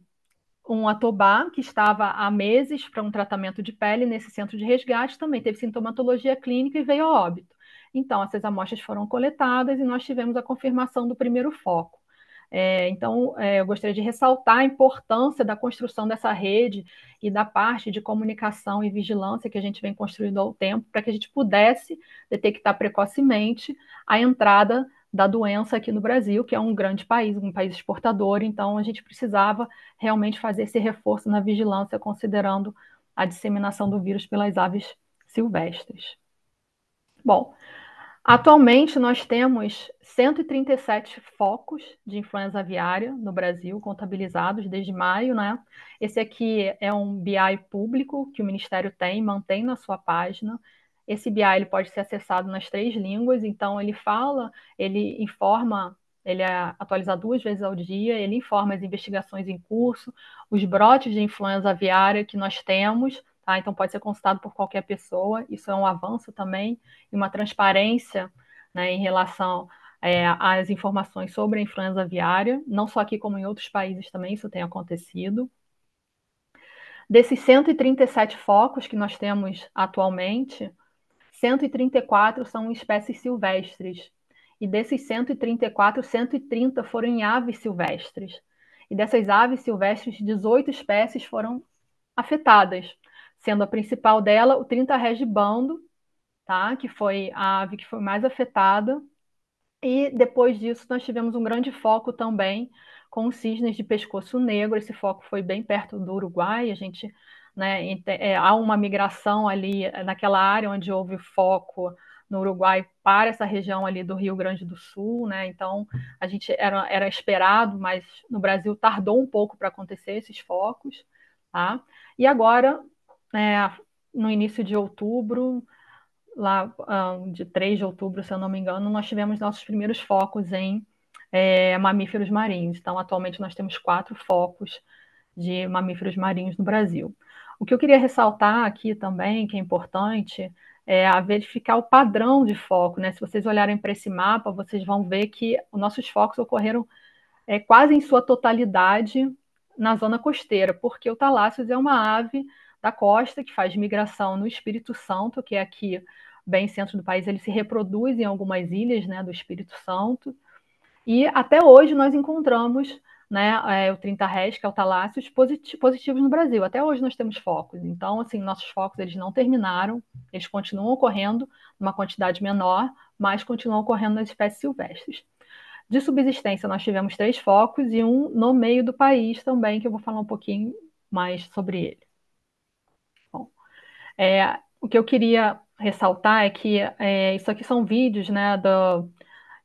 [SPEAKER 4] um atobá, que estava há meses para um tratamento de pele nesse centro de resgate, também teve sintomatologia clínica e veio a óbito. Então, essas amostras foram coletadas e nós tivemos a confirmação do primeiro foco. É, então, é, eu gostaria de ressaltar a importância da construção dessa rede e da parte de comunicação e vigilância que a gente vem construindo ao tempo, para que a gente pudesse detectar precocemente a entrada da doença aqui no Brasil, que é um grande país, um país exportador, então a gente precisava realmente fazer esse reforço na vigilância, considerando a disseminação do vírus pelas aves silvestres. Bom, Atualmente, nós temos 137 focos de influenza aviária no Brasil, contabilizados desde maio, né? Esse aqui é um BI público que o Ministério tem, mantém na sua página. Esse BI ele pode ser acessado nas três línguas, então ele fala, ele informa, ele é atualizado duas vezes ao dia, ele informa as investigações em curso, os brotes de influenza aviária que nós temos, Tá? Então, pode ser consultado por qualquer pessoa. Isso é um avanço também e uma transparência né, em relação é, às informações sobre a influenza aviária, não só aqui, como em outros países também isso tem acontecido. Desses 137 focos que nós temos atualmente, 134 são espécies silvestres. E desses 134, 130 foram em aves silvestres. E dessas aves silvestres, 18 espécies foram afetadas sendo a principal dela o 30 Regi Bando, tá? que foi a ave que foi mais afetada. E depois disso, nós tivemos um grande foco também com cisnes de pescoço negro. Esse foco foi bem perto do Uruguai. A gente, né, é, há uma migração ali naquela área onde houve foco no Uruguai para essa região ali do Rio Grande do Sul, né? Então a gente era, era esperado, mas no Brasil tardou um pouco para acontecer esses focos, tá? E agora, é, no início de outubro, lá de 3 de outubro, se eu não me engano, nós tivemos nossos primeiros focos em é, mamíferos marinhos. Então, atualmente nós temos quatro focos de mamíferos marinhos no Brasil. O que eu queria ressaltar aqui também, que é importante, é a verificar o padrão de foco. Né? Se vocês olharem para esse mapa, vocês vão ver que os nossos focos ocorreram é, quase em sua totalidade na zona costeira, porque o talácios é uma ave da costa que faz migração no Espírito Santo, que é aqui bem centro do país, ele se reproduz em algumas ilhas né, do Espírito Santo. E até hoje nós encontramos né, é, o 30 res, que é o talácios, positivos no Brasil. Até hoje nós temos focos. Então, assim, nossos focos eles não terminaram, eles continuam ocorrendo numa quantidade menor, mas continuam ocorrendo nas espécies silvestres. De subsistência, nós tivemos três focos e um no meio do país também, que eu vou falar um pouquinho mais sobre ele. É, o que eu queria ressaltar é que é, isso aqui são vídeos né, do,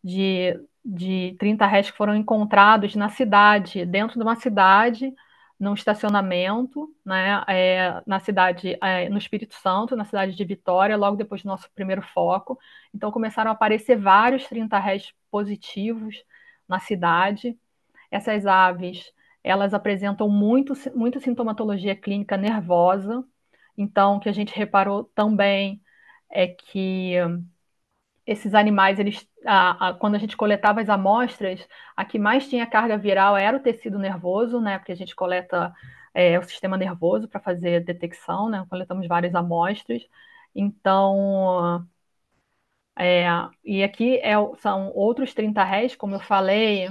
[SPEAKER 4] de de 30 restos que foram encontrados na cidade, dentro de uma cidade, num estacionamento, né, é, na cidade, é, no Espírito Santo, na cidade de Vitória, logo depois do nosso primeiro foco. Então começaram a aparecer vários 30 restos positivos na cidade. Essas aves, elas apresentam muito, muita sintomatologia clínica nervosa. Então, o que a gente reparou também é que esses animais, eles, a, a, quando a gente coletava as amostras, a que mais tinha carga viral era o tecido nervoso, né? Porque a gente coleta é, o sistema nervoso para fazer detecção, né? Coletamos várias amostras. Então, é, e aqui é, são outros 30 réis, como eu falei,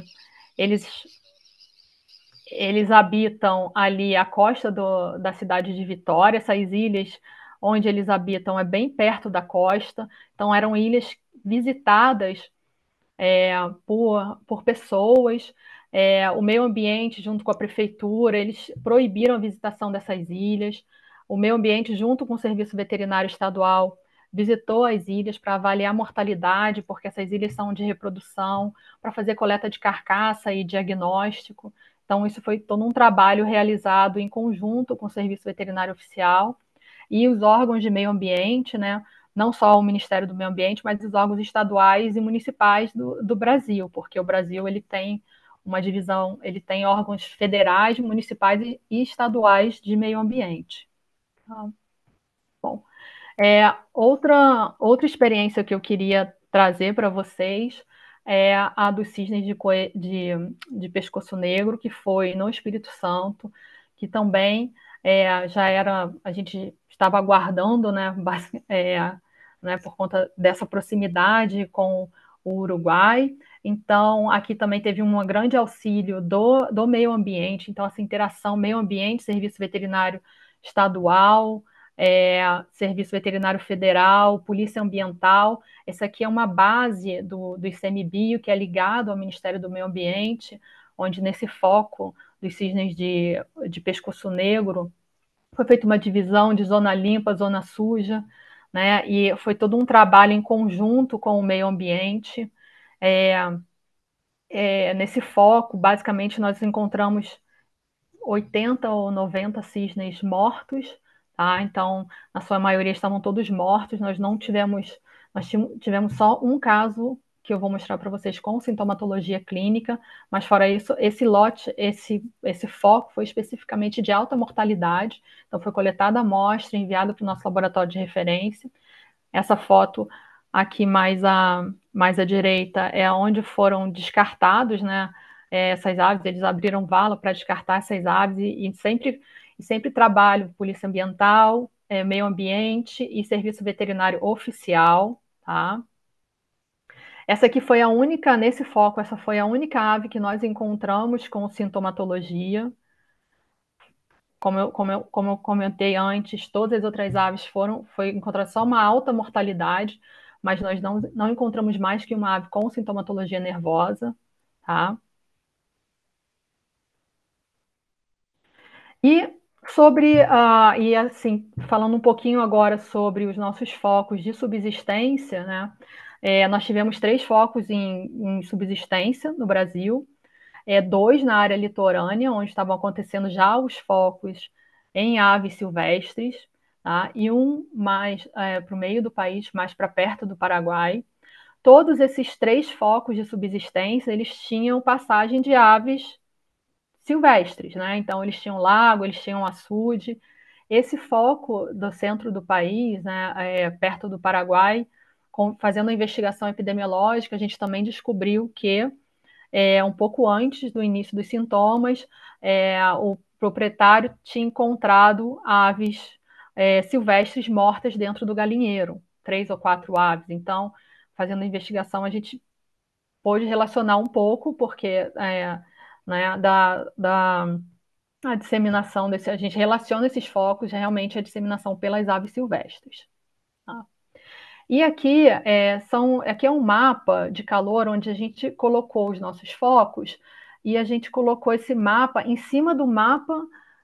[SPEAKER 4] eles eles habitam ali a costa do, da cidade de Vitória, essas ilhas onde eles habitam é bem perto da costa, então eram ilhas visitadas é, por, por pessoas. É, o meio ambiente, junto com a prefeitura, eles proibiram a visitação dessas ilhas. O meio ambiente, junto com o Serviço Veterinário Estadual, visitou as ilhas para avaliar a mortalidade, porque essas ilhas são de reprodução, para fazer coleta de carcaça e diagnóstico. Então, isso foi todo um trabalho realizado em conjunto com o Serviço Veterinário Oficial e os órgãos de meio ambiente, né? não só o Ministério do Meio Ambiente, mas os órgãos estaduais e municipais do, do Brasil, porque o Brasil ele tem uma divisão, ele tem órgãos federais, municipais e, estaduais de meio ambiente. Tá? Bom, é, outra, outra experiência que eu queria trazer para vocês é a dos cisnes de, de, de, pescoço negro, que foi no Espírito Santo, que também é, já era, a gente estava aguardando, né, é, né, por conta dessa proximidade com o Uruguai. Então, aqui também teve um grande auxílio do, do meio ambiente, então, essa interação meio ambiente, serviço veterinário estadual, é, Serviço Veterinário Federal, Polícia Ambiental. Essa aqui é uma base do, do ICMBio, que é ligado ao Ministério do Meio Ambiente, onde nesse foco dos cisnes de, de pescoço negro foi feita uma divisão de zona limpa, zona suja, né? E foi todo um trabalho em conjunto com o meio ambiente. É, é, nesse foco, basicamente, nós encontramos 80 ou 90 cisnes mortos, tá? Então, na sua maioria estavam todos mortos. Nós não tivemos, nós tivemos só um caso que eu vou mostrar para vocês com sintomatologia clínica, mas fora isso, esse lote, esse, esse foco foi especificamente de alta mortalidade, então foi coletada a amostra, enviada para o nosso laboratório de referência. Essa foto aqui mais à, mais à direita é onde foram descartados, né, é, essas aves, eles abriram vala para descartar essas aves e, e, sempre, e sempre trabalho Polícia Ambiental, é, Meio Ambiente e Serviço Veterinário Oficial, tá? Essa aqui foi a única, nesse foco, essa foi a única ave que nós encontramos com sintomatologia. como eu, como, eu, como eu comentei antes, todas as outras aves foram, foi encontrada só uma alta mortalidade, mas nós não, não encontramos mais que uma ave com sintomatologia nervosa, tá? E sobre, uh, e assim, falando um pouquinho agora sobre os nossos focos de subsistência, né? É, nós tivemos três focos em, em subsistência no Brasil, é, dois na área litorânea, onde estavam acontecendo já os focos em aves silvestres, tá? e um mais é, para o meio do país, mais para perto do Paraguai. Todos esses três focos de subsistência, eles tinham passagem de aves silvestres, né? Então eles tinham lago, eles tinham açude. Esse foco do centro do país, né, é, perto do Paraguai, com, fazendo a investigação epidemiológica, a gente também descobriu que é, um pouco antes do início dos sintomas, é, o proprietário tinha encontrado aves é, silvestres mortas dentro do galinheiro, três ou quatro aves. Então, fazendo a investigação, a gente pôde relacionar um pouco, porque é, né, da, da a disseminação desse, a gente relaciona esses focos realmente à disseminação pelas aves silvestres. Tá? E aqui é, são, aqui é um mapa de calor onde a gente colocou os nossos focos e a gente colocou esse mapa em cima do mapa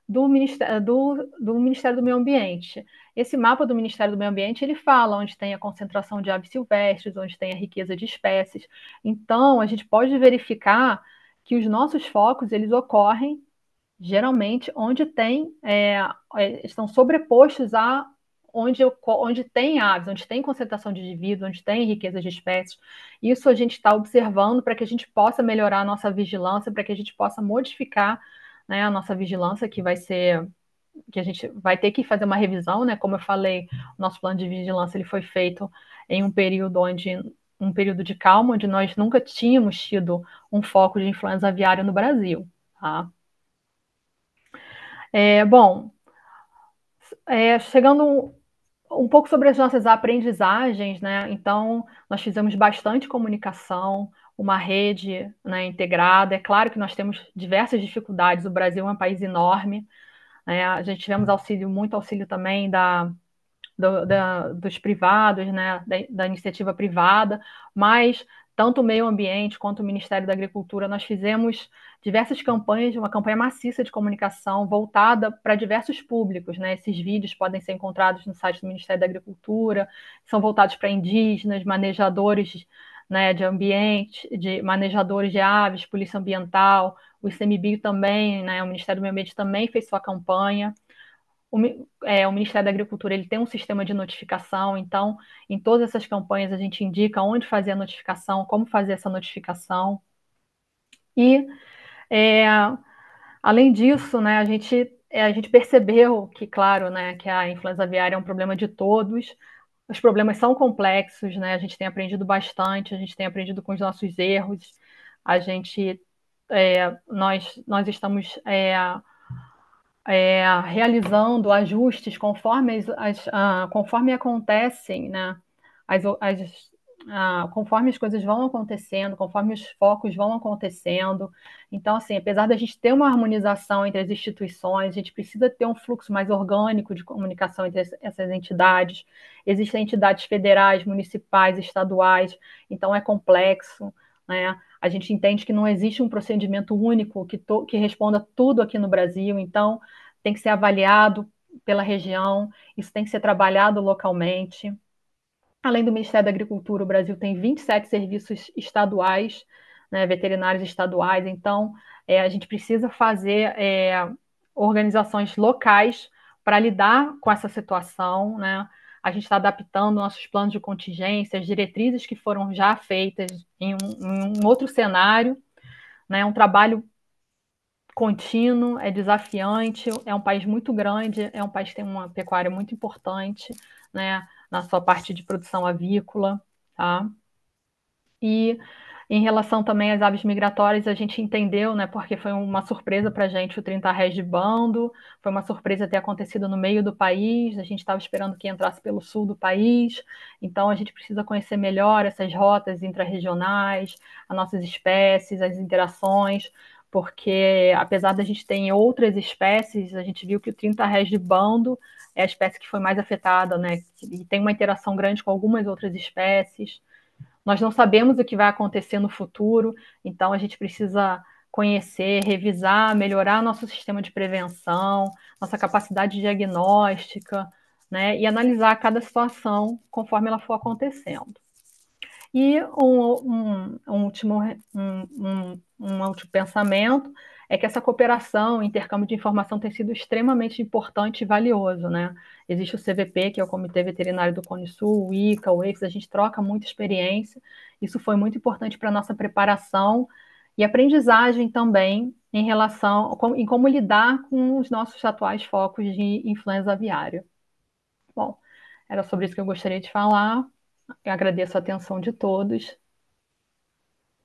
[SPEAKER 4] do Ministério do, do Ministério do Meio Ambiente. Esse mapa do Ministério do Meio Ambiente ele fala onde tem a concentração de aves silvestres, onde tem a riqueza de espécies. Então a gente pode verificar que os nossos focos eles ocorrem geralmente onde tem é, é estão sobrepostos a onde, onde tem aves, onde tem concentração de indivíduos, onde tem riqueza de espécies. Isso a gente está observando para que a gente possa melhorar a nossa vigilância, para que a gente possa modificar né, a nossa vigilância, que vai ser que a gente vai ter que fazer uma revisão, né? Como eu falei, o nosso plano de vigilância ele foi feito em um período onde um período de calma, onde nós nunca tínhamos tido um foco de influenza aviária no Brasil. Tá? É, bom, é, chegando um pouco sobre as nossas aprendizagens, né? Então, nós fizemos bastante comunicação, uma rede né, integrada. É claro que nós temos diversas dificuldades, o Brasil é um país enorme. Né? A gente tivemos auxílio, muito auxílio também da, do, da, dos privados, né, da, da, iniciativa privada, mas tanto o meio ambiente quanto o Ministério da Agricultura, nós fizemos diversas campanhas, uma campanha maciça de comunicação voltada para diversos públicos. Né? Esses vídeos podem ser encontrados no site do Ministério da Agricultura, são voltados para indígenas, manejadores né, de ambiente, de manejadores de aves, polícia ambiental, o ICMBio também, né, o Ministério do Meio Ambiente também fez sua campanha. O, é, o, Ministério da Agricultura ele tem um sistema de notificação, então em todas essas campanhas a gente indica onde fazer a notificação, como fazer essa notificação. E é, além disso, né, a gente, é, a gente percebeu que, claro, né, que a influenza aviária é um problema de todos, os problemas são complexos, né, a gente tem aprendido bastante, a gente tem aprendido com os nossos erros, a gente, é, nós, nós estamos é, realizando ajustes conforme, as, as ah, conforme acontecem, né, as, as ah, conforme as coisas vão acontecendo, conforme os focos vão acontecendo. Então, assim, apesar da gente ter uma harmonização entre as instituições, a gente precisa ter um fluxo mais orgânico de comunicação entre essas entidades. Existem entidades federais, municipais, estaduais, então é complexo, né? A gente entende que não existe um procedimento único que, to, que responda tudo aqui no Brasil, então tem que ser avaliado pela região, isso tem que ser trabalhado localmente. Além do Ministério da Agricultura, o Brasil tem 27 serviços estaduais, né, veterinários estaduais, então é, a gente precisa fazer é, organizações locais para lidar com essa situação, né? A gente está adaptando nossos planos de contingência, as diretrizes que foram já feitas em um, em um outro cenário, né? Um trabalho contínuo, é desafiante, é um país muito grande, é um país que tem uma pecuária muito importante, né? na sua parte de produção avícola, tá? E em relação também às aves migratórias, a gente entendeu, né, porque foi uma surpresa para a gente o 30 Rés de bando, foi uma surpresa ter acontecido no meio do país, a gente estava esperando que entrasse pelo sul do país, então a gente precisa conhecer melhor essas rotas intrarregionais, as nossas espécies, as interações, porque apesar da gente ter outras espécies, a gente viu que o 30 res de bando é a espécie que foi mais afetada, né? E tem uma interação grande com algumas outras espécies. Nós não sabemos o que vai acontecer no futuro, então a gente precisa conhecer, revisar, melhorar nosso sistema de prevenção, nossa capacidade diagnóstica, né? E analisar cada situação conforme ela for acontecendo. E um, um, um último, um, um, último pensamento é que essa cooperação, intercâmbio de informação tem sido extremamente importante e valioso, né? Existe o CVP, que é o Comitê Veterinário do Cone Sul, o ICA, o EIFS, a gente troca muita experiência. Isso foi muito importante para a nossa preparação e aprendizagem também em relação em como lidar com os nossos atuais focos de influenza aviária. Bom, era sobre isso que eu gostaria de falar. Eu agradeço a atenção de todos.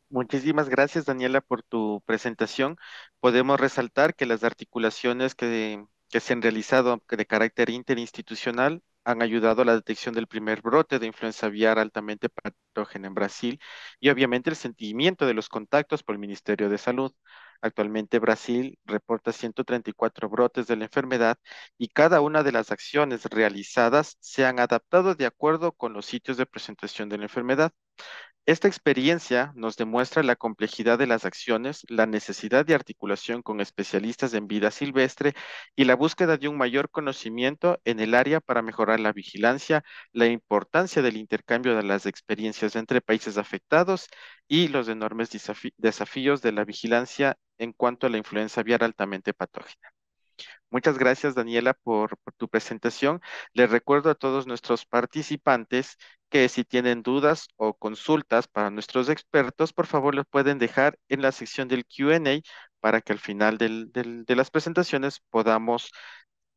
[SPEAKER 1] Muchísimas gracias, Daniela, por tu presentación. Podemos resaltar que las articulaciones que, se han realizado de carácter interinstitucional han ayudado a la detección del primer brote de influenza aviar altamente patógena en Brasil y obviamente el sentimiento de los contactos por el Ministerio de Salud. Actualmente Brasil reporta 134 brotes de la enfermedad y cada una de las acciones realizadas se han adaptado de acuerdo con los sitios de presentación de la enfermedad. Esta experiencia nos demuestra la complejidad de las acciones, la necesidad de articulación con especialistas en vida silvestre y la búsqueda de un mayor conocimiento en el área para mejorar la vigilancia, la importancia del intercambio de las experiencias entre países afectados y los enormes desafíos de la vigilancia en cuanto a la influenza aviar altamente patógena. Muchas gracias, Daniela, por, tu presentación. Les recuerdo a todos nuestros participantes que si tienen dudas o consultas para nuestros expertos, por favor, los pueden dejar en la sección del Q&A para que al final de las presentaciones podamos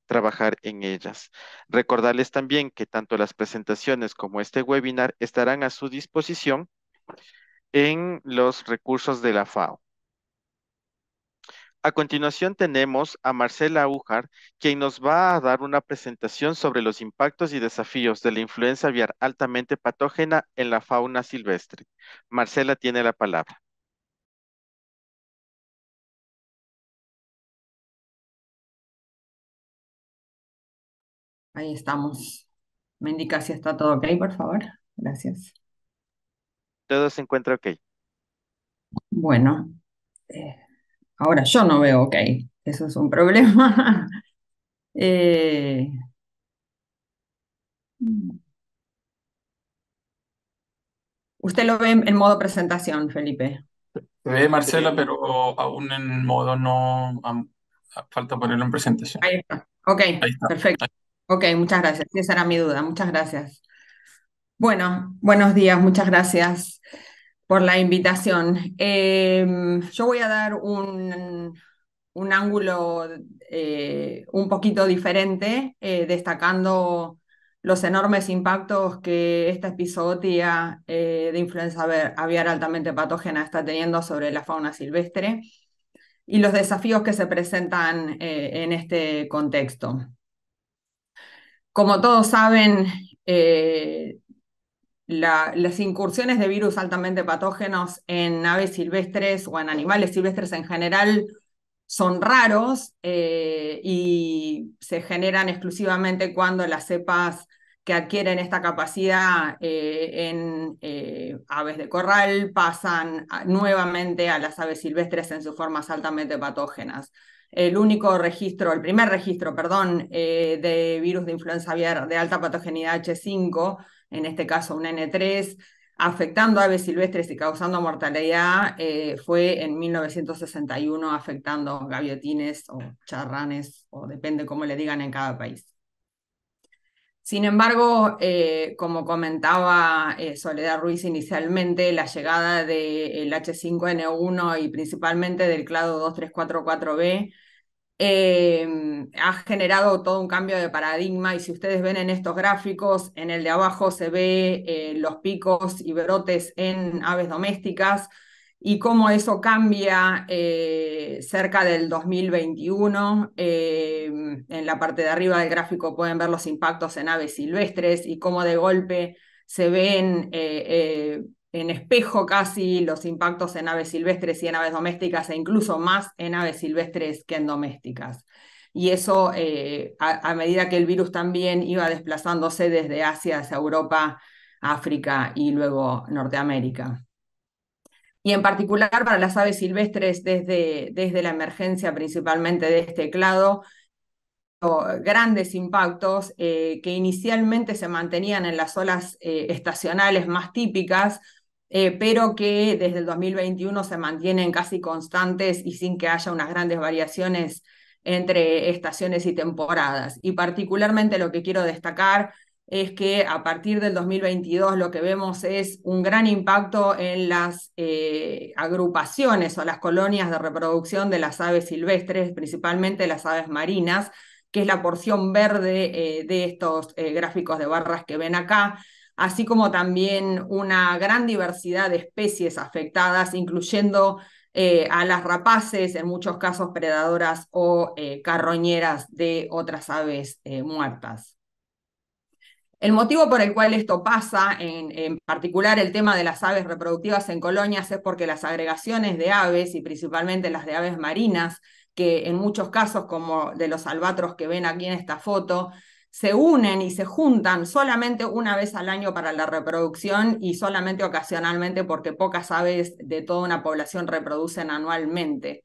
[SPEAKER 1] trabajar en ellas. Recordarles también que tanto las presentaciones como este webinar estarán a su disposición en los recursos de la FAO. A continuación tenemos a Marcela Ujar, quien nos va a dar una presentación sobre los impactos y desafíos de la influenza aviar altamente patógena en la fauna silvestre. Marcela tiene la palabra.
[SPEAKER 5] Ahí estamos. Me indica si está todo ok, por favor. Gracias.
[SPEAKER 1] Todo se encuentra ok.
[SPEAKER 5] Bueno, eh, Ahora yo no veo ok, eso es un problema. Eh, usted lo ve en modo presentación, Felipe.
[SPEAKER 2] Se ve Marcela, pero aún en modo no, falta ponerlo en presentación.
[SPEAKER 5] Ahí está. Ok, perfecto. Ok, muchas gracias. Esa era mi duda. Muchas gracias. Bueno, buenos días, muchas gracias por la invitación. Em, yo voy a dar un, un ángulo eh, un poquito diferente, eh, destacando los enormes impactos que esta episodia eh, de influenza aviar altamente patógena está teniendo sobre la fauna silvestre y los desafíos que se presentan en este contexto. Como todos saben, las incursiones de virus altamente patógenos en aves silvestres o en animales silvestres en general son raros eh, y se generan exclusivamente cuando las cepas que adquieren esta capacidad eh, en eh, aves de corral pasan nuevamente a las aves silvestres en sus formas altamente patógenas. El único registro, el primer registro, perdón, de virus de influenza aviar de alta patogenidad H5 en este caso un N3, afectando aves silvestres y causando mortalidad, eh, fue en 1961 afectando gaviotines o charranes, o depende cómo le digan en cada país. Sin embargo, eh, como comentaba eh, Soledad Ruiz inicialmente, la llegada del H5N1 y principalmente del clado 2344B Em, ha generado todo un cambio de paradigma y si ustedes ven en estos gráficos, en el de abajo se ve eh, los picos y brotes en aves domésticas y cómo eso cambia eh, cerca del 2021. Em, en la parte de arriba del gráfico pueden ver los impactos en aves silvestres y cómo de golpe se ven eh, en espejo casi los impactos en aves silvestres y en aves domésticas e incluso más en aves silvestres que en domésticas. Y eso eh, a, medida que el virus también iba desplazándose desde Asia hacia Europa, África y luego Norteamérica. Y en particular para las aves silvestres desde, desde la emergencia principalmente de este clado, grandes impactos eh, que inicialmente se mantenían en las olas eh, estacionales más típicas, eh, pero que desde el 2021 se mantienen casi constantes y sin que haya unas grandes variaciones entre estaciones y temporadas. Y particularmente lo que quiero destacar es que a partir del 2022 lo que vemos es un gran impacto en las eh, agrupaciones o las colonias de reproducción de las aves silvestres, principalmente las aves marinas, que es la porción verde eh, de estos gráficos de barras que ven acá así como también una gran diversidad de especies afectadas, incluyendo eh, a las rapaces, en muchos casos predadoras o eh, carroñeras de otras aves eh, muertas. El motivo por el cual esto pasa, en, en, particular el tema de las aves reproductivas en colonias, es porque las agregaciones de aves, y principalmente las de aves marinas, que en muchos casos, como de los albatros que ven aquí en esta foto, se unen y se juntan solamente una vez al año para la reproducción y solamente ocasionalmente porque pocas aves de toda una población reproducen anualmente.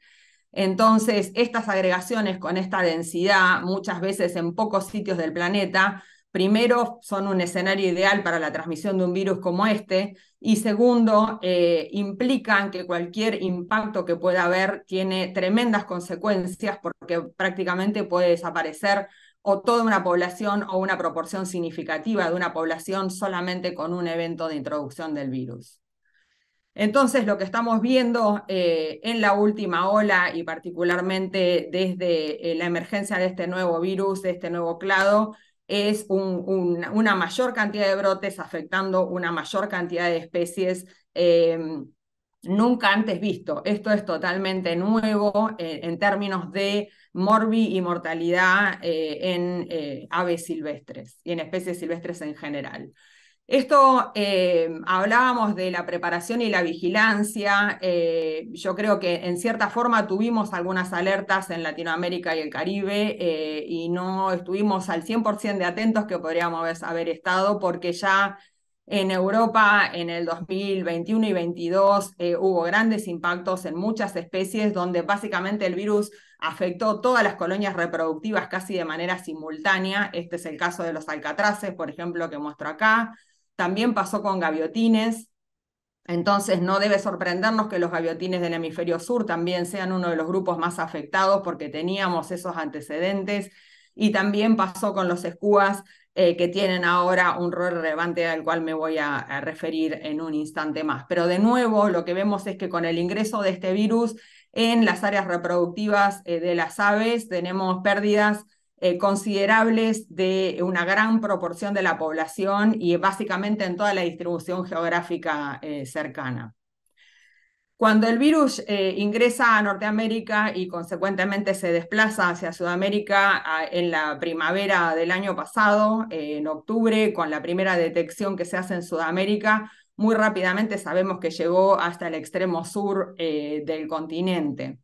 [SPEAKER 5] Entonces, estas agregaciones con esta densidad, muchas veces en pocos sitios del planeta, primero son un escenario ideal para la transmisión de un virus como este, y segundo, eh, implican que cualquier impacto que pueda haber tiene tremendas consecuencias porque prácticamente puede desaparecer o toda una población o una proporción significativa de una población solamente con un evento de introducción del virus. Entonces, lo que estamos viendo eh, en la última ola y particularmente desde eh, la emergencia de este nuevo virus, de este nuevo clado, es una mayor cantidad de brotes afectando una mayor cantidad de especies eh, nunca antes visto. Esto es totalmente nuevo en términos de morbi y mortalidad eh, en eh, aves silvestres y en especies silvestres en general. Esto eh, hablábamos de la preparación y la vigilancia. yo creo que en cierta forma tuvimos algunas alertas en Latinoamérica y el Caribe y no estuvimos al 100% de atentos que podríamos haber estado porque ya en Europa en el 2021 y 2022 hubo grandes impactos en muchas especies donde básicamente el virus afectó todas las colonias reproductivas casi de manera simultánea. Este es el caso de los alcatraces, por ejemplo, que muestro acá. También pasó con gaviotines. Entonces no debe sorprendernos que los gaviotines del hemisferio sur también sean uno de los grupos más afectados porque teníamos esos antecedentes. Y también pasó con los escúas eh, que tienen ahora un rol relevante al cual me voy a, referir en un instante más. Pero de nuevo, lo que vemos es que con el ingreso de este virus en las áreas reproductivas eh, de las aves tenemos pérdidas eh, considerables de una gran proporción de la población y básicamente en toda la distribución geográfica cercana. Cuando el virus ingresa a Norteamérica y consecuentemente se desplaza hacia Sudamérica en la primavera del año pasado, en octubre, con la primera detección que se hace en Sudamérica, muy rápidamente sabemos que llegó hasta el extremo sur eh, del continente.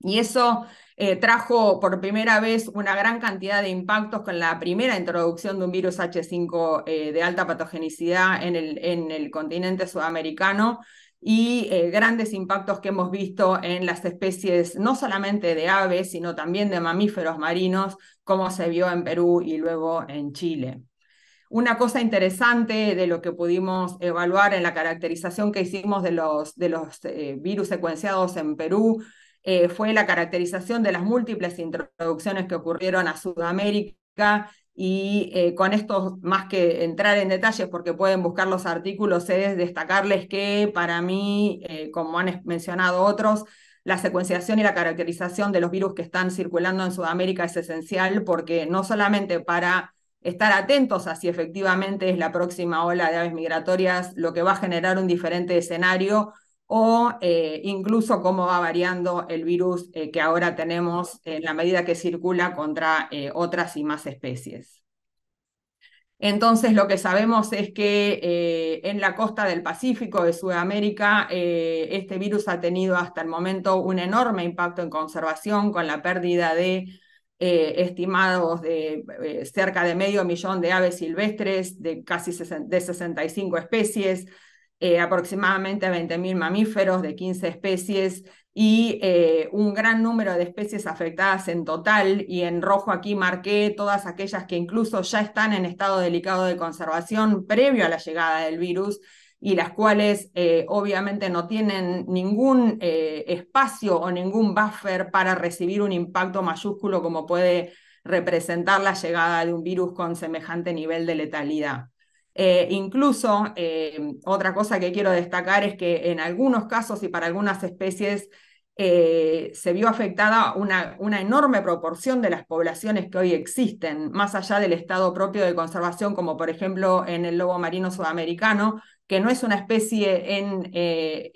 [SPEAKER 5] Y eso eh, trajo por primera vez una gran cantidad de impactos con la primera introducción de un virus H5 eh, de alta patogenicidad en el, en el continente sudamericano y grandes impactos que hemos visto en las especies no solamente de aves, sino también de mamíferos marinos, como se vio en Perú y luego en Chile. Una cosa interesante de lo que pudimos evaluar en la caracterización que hicimos de los, de los eh, virus secuenciados en Perú eh, fue la caracterización de las múltiples introducciones que ocurrieron a Sudamérica y eh, con esto, más que entrar en detalles, porque pueden buscar los artículos, es destacarles que para mí, como han mencionado otros, la secuenciación y la caracterización de los virus que están circulando en Sudamérica es esencial porque no solamente para estar atentos a si efectivamente es la próxima ola de aves migratorias lo que va a generar un diferente escenario o eh, incluso cómo va variando el virus eh, que ahora tenemos en la medida que circula contra eh, otras y más especies. Entonces, lo que sabemos es que en la costa del Pacífico de Sudamérica, este virus ha tenido hasta el momento un enorme impacto en conservación con la pérdida de estimados de cerca de medio millón de aves silvestres, de casi de 65 especies, aproximadamente 20.000 mamíferos de 15 especies y eh, un gran número de especies afectadas en total, y en rojo aquí marqué todas aquellas que incluso ya están en estado delicado de conservación previo a la llegada del virus y las cuales eh, obviamente no tienen ningún eh, espacio o ningún buffer para recibir un impacto mayúsculo como puede representar la llegada de un virus con semejante nivel de letalidad. Incluso, otra cosa que quiero destacar es que en algunos casos y para algunas especies eh, se vio afectada una, una, enorme proporción de las poblaciones que hoy existen, más allá del estado propio de conservación, como por ejemplo en el lobo marino sudamericano, que no es una especie eh,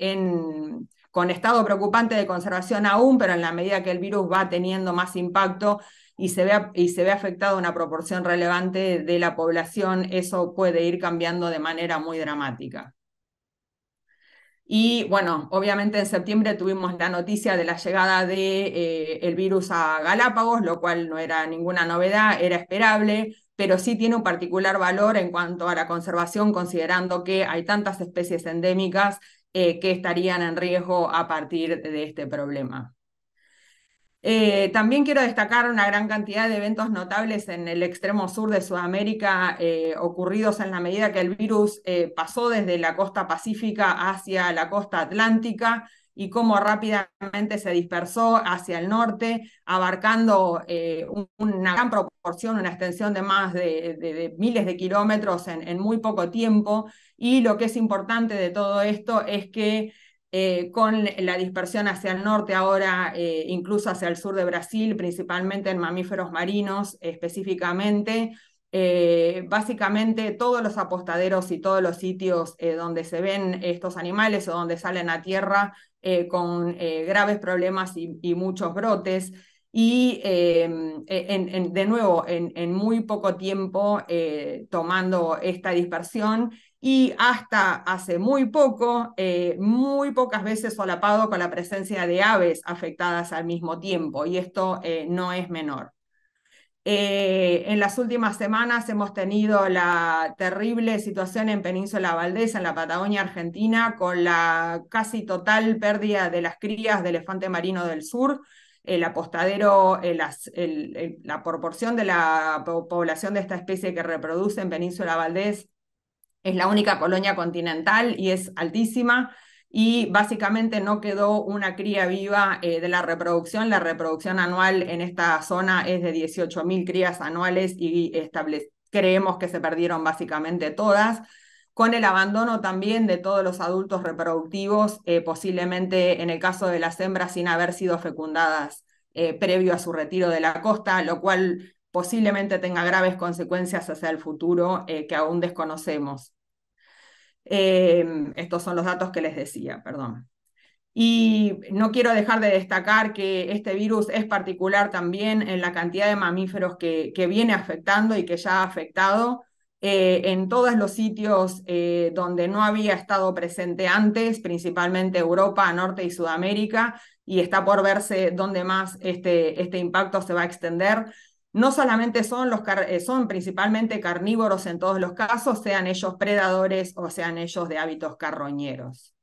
[SPEAKER 5] con estado preocupante de conservación aún, pero en la medida que el virus va teniendo más impacto y se ve, y se ve afectada una proporción relevante de la población, eso puede ir cambiando de manera muy dramática. Y bueno, obviamente en septiembre tuvimos la noticia de la llegada del de, eh, el virus a Galápagos, lo cual no era ninguna novedad, era esperable, pero sí tiene un particular valor en cuanto a la conservación, considerando que hay tantas especies endémicas eh, que estarían en riesgo a partir de este problema. Eh, también quiero destacar una gran cantidad de eventos notables en el extremo sur de Sudamérica eh, ocurridos en la medida que el virus eh, pasó desde la costa pacífica hacia la costa atlántica y cómo rápidamente se dispersó hacia el norte, abarcando una gran proporción, una extensión de más de, miles de kilómetros en muy poco tiempo. Y lo que es importante de todo esto es que eh, con la dispersión hacia el norte ahora, eh, incluso hacia el sur de Brasil, principalmente en mamíferos marinos específicamente. Eh, básicamente todos los apostaderos y todos los sitios donde se ven estos animales o donde salen a tierra con graves problemas y, muchos brotes. Y de nuevo, en, muy poco tiempo tomando esta dispersión y hasta hace muy poco, eh, muy pocas veces solapado con la presencia de aves afectadas al mismo tiempo, y esto eh, no es menor. Eh, en las últimas semanas hemos tenido la terrible situación en Península Valdés, en la Patagonia Argentina, con la casi total pérdida de las crías de elefante marino del sur. El apostadero, la proporción de la población de esta especie que reproduce en Península Valdés es la única colonia continental y es altísima y básicamente no quedó una cría viva eh, de la reproducción. La reproducción anual en esta zona es de 18.000 crías anuales y creemos que se perdieron básicamente todas, con el abandono también de todos los adultos reproductivos, eh, posiblemente en el caso de las hembras sin haber sido fecundadas eh, previo a su retiro de la costa, lo cual posiblemente tenga graves consecuencias hacia el futuro que aún desconocemos. Em, estos son los datos que les decía, perdón. Y no quiero dejar de destacar que este virus es particular también en la cantidad de mamíferos que, que viene afectando y que ya ha afectado eh, en todos los sitios eh, donde no había estado presente antes, principalmente Europa, Norte y Sudamérica, y está por verse dónde más este, este impacto se va a extender no solamente son, los eh, son principalmente carnívoros en todos los casos, sean ellos predadores o sean ellos de hábitos carroñeros.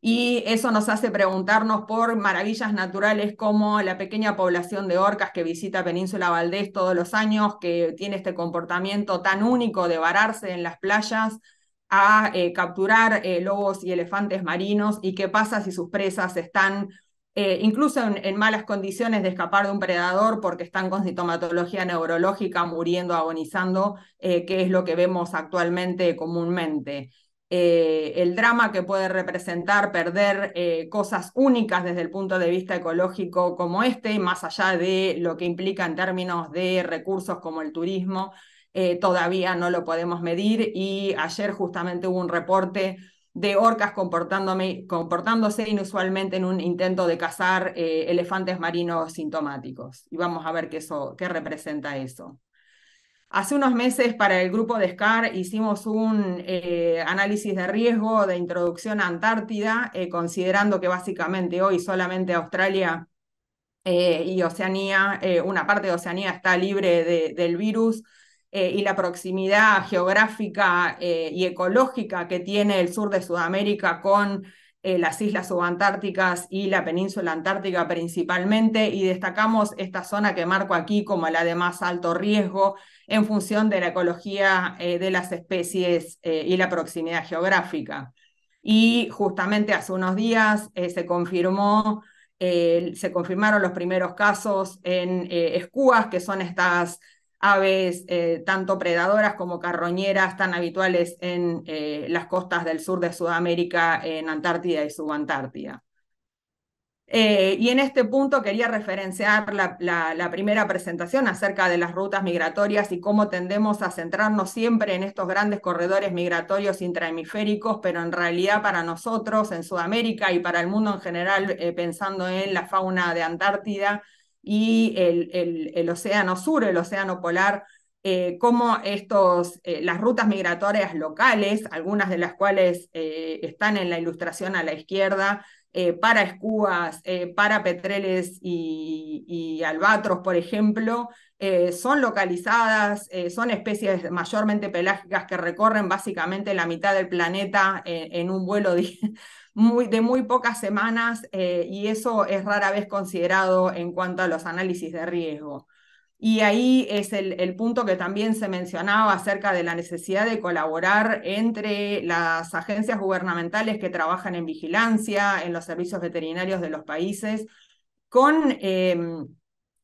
[SPEAKER 5] Y eso nos hace preguntarnos por maravillas naturales como la pequeña población de orcas que visita Península Valdés todos los años, que tiene este comportamiento tan único de vararse en las playas a eh, capturar eh, lobos y elefantes marinos y qué pasa si sus presas están eh, incluso en, malas condiciones de escapar de un predador porque están con sintomatología neurológica, muriendo, agonizando, eh, que es lo que vemos actualmente comúnmente. Eh, el drama que puede representar perder cosas únicas desde el punto de vista ecológico como este, más allá de lo que implica en términos de recursos como el turismo, todavía no lo podemos medir y ayer justamente hubo un reporte de orcas comportándose inusualmente en un intento de cazar eh, elefantes marinos sintomáticos. Y vamos a ver qué, representa eso. Hace unos meses para el grupo de SCAR hicimos un eh, análisis de riesgo de introducción a Antártida, eh, considerando que básicamente hoy solamente Australia y Oceanía, una parte de Oceanía está libre del virus y la proximidad geográfica y ecológica que tiene el sur de Sudamérica con eh, las islas subantárticas y la península antártica principalmente, y destacamos esta zona que marco aquí como la de más alto riesgo en función de la ecología eh, de las especies eh, y la proximidad geográfica. Y justamente hace unos días se confirmó se confirmaron los primeros casos en escúas, que son estas aves eh, tanto predadoras como carroñeras tan habituales en eh, las costas del sur de Sudamérica, en Antártida y Subantártida. Eh, y en este punto quería referenciar la, la, primera presentación acerca de las rutas migratorias y cómo tendemos a centrarnos siempre en estos grandes corredores migratorios intrahemisféricos, pero en realidad para nosotros en Sudamérica y para el mundo en general, pensando en la fauna de Antártida, y el, el, océano sur, el océano polar, eh, como estos, eh, las rutas migratorias locales, algunas de las cuales eh, están en la ilustración a la izquierda, para escúas, para petreles y, albatros, por ejemplo, son localizadas, son especies mayormente pelágicas que recorren básicamente la mitad del planeta en un vuelo de muy pocas semanas eh, y eso es rara vez considerado en cuanto a los análisis de riesgo. Y ahí es el, el, punto que también se mencionaba acerca de la necesidad de colaborar entre las agencias gubernamentales que trabajan en vigilancia, en los servicios veterinarios de los países, con em,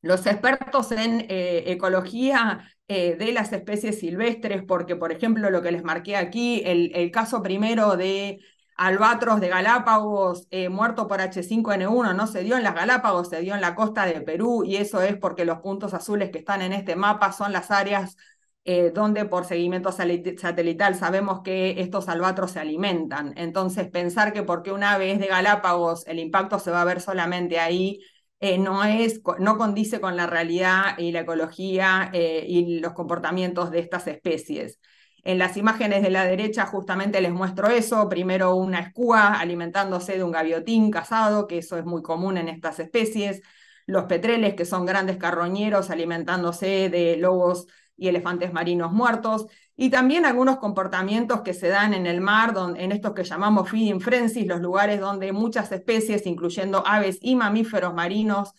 [SPEAKER 5] los expertos en eh, ecología eh, de las especies silvestres, porque, por ejemplo, lo que les marqué aquí, el, el caso primero de albatros de Galápagos eh, muerto por H5N1 no se dio en las Galápagos, se dio en la costa de Perú y eso es porque los puntos azules que están en este mapa son las áreas eh, donde por seguimiento satelital sabemos que estos albatros se alimentan. Entonces pensar que porque un ave es de Galápagos el impacto se va a ver solamente ahí eh, no, es, no condice con la realidad y la ecología y los comportamientos de estas especies. En las imágenes de la derecha justamente les muestro eso, primero una escúa alimentándose de un gaviotín cazado, que eso es muy común en estas especies, los petreles, que son grandes carroñeros alimentándose de lobos y elefantes marinos muertos, y también algunos comportamientos que se dan en el mar, en estos que llamamos feeding frenzies, los lugares donde muchas especies, incluyendo aves y mamíferos marinos,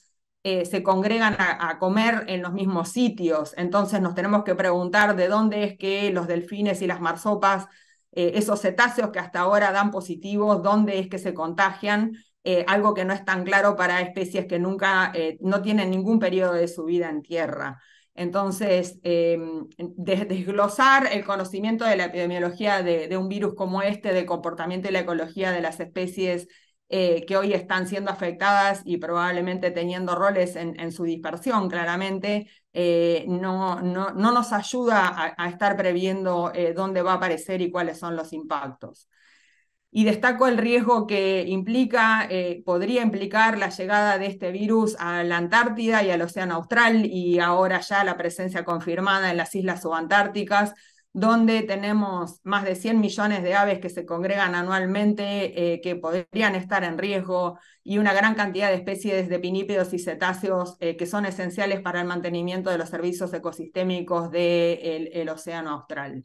[SPEAKER 5] eh, se congregan a, comer en los mismos sitios. Entonces nos tenemos que preguntar de dónde es que los delfines y las marsopas, eh, esos cetáceos que hasta ahora dan positivos, dónde es que se contagian, eh, algo que no es tan claro para especies que nunca, no tienen ningún periodo de su vida en tierra. Entonces, em, desglosar el conocimiento de la epidemiología de, de, un virus como este, de comportamiento y la ecología de las especies eh, que hoy están siendo afectadas y probablemente teniendo roles en, su dispersión, claramente, eh, no, no, no, nos ayuda a, estar previendo eh, dónde va a aparecer y cuáles son los impactos. Y destaco el riesgo que implica, podría implicar la llegada de este virus a la Antártida y al Océano Austral y ahora ya la presencia confirmada en las islas subantárticas, donde tenemos más de 100 millones de aves que se congregan anualmente, eh, que podrían estar en riesgo, y una gran cantidad de especies de pinípedos y cetáceos eh, que son esenciales para el mantenimiento de los servicios ecosistémicos del océano austral.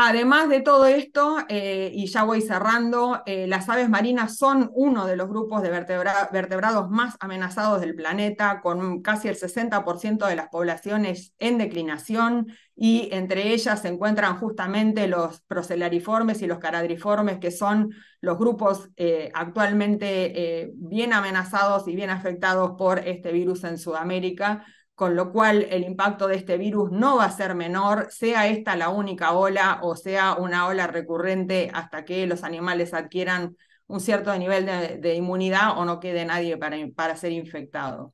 [SPEAKER 5] Además de todo esto, eh, y ya voy cerrando, eh, las aves marinas son uno de los grupos de vertebrados más amenazados del planeta, con casi el 60% de las poblaciones en declinación, y entre ellas se encuentran justamente los procelariformes y los caradriformes, que son los grupos eh, actualmente bien amenazados y bien afectados por este virus en Sudamérica con lo cual el impacto de este virus no va a ser menor, sea esta la única ola o sea una ola recurrente hasta que los animales adquieran un cierto nivel de, inmunidad o no quede nadie para, para ser infectado.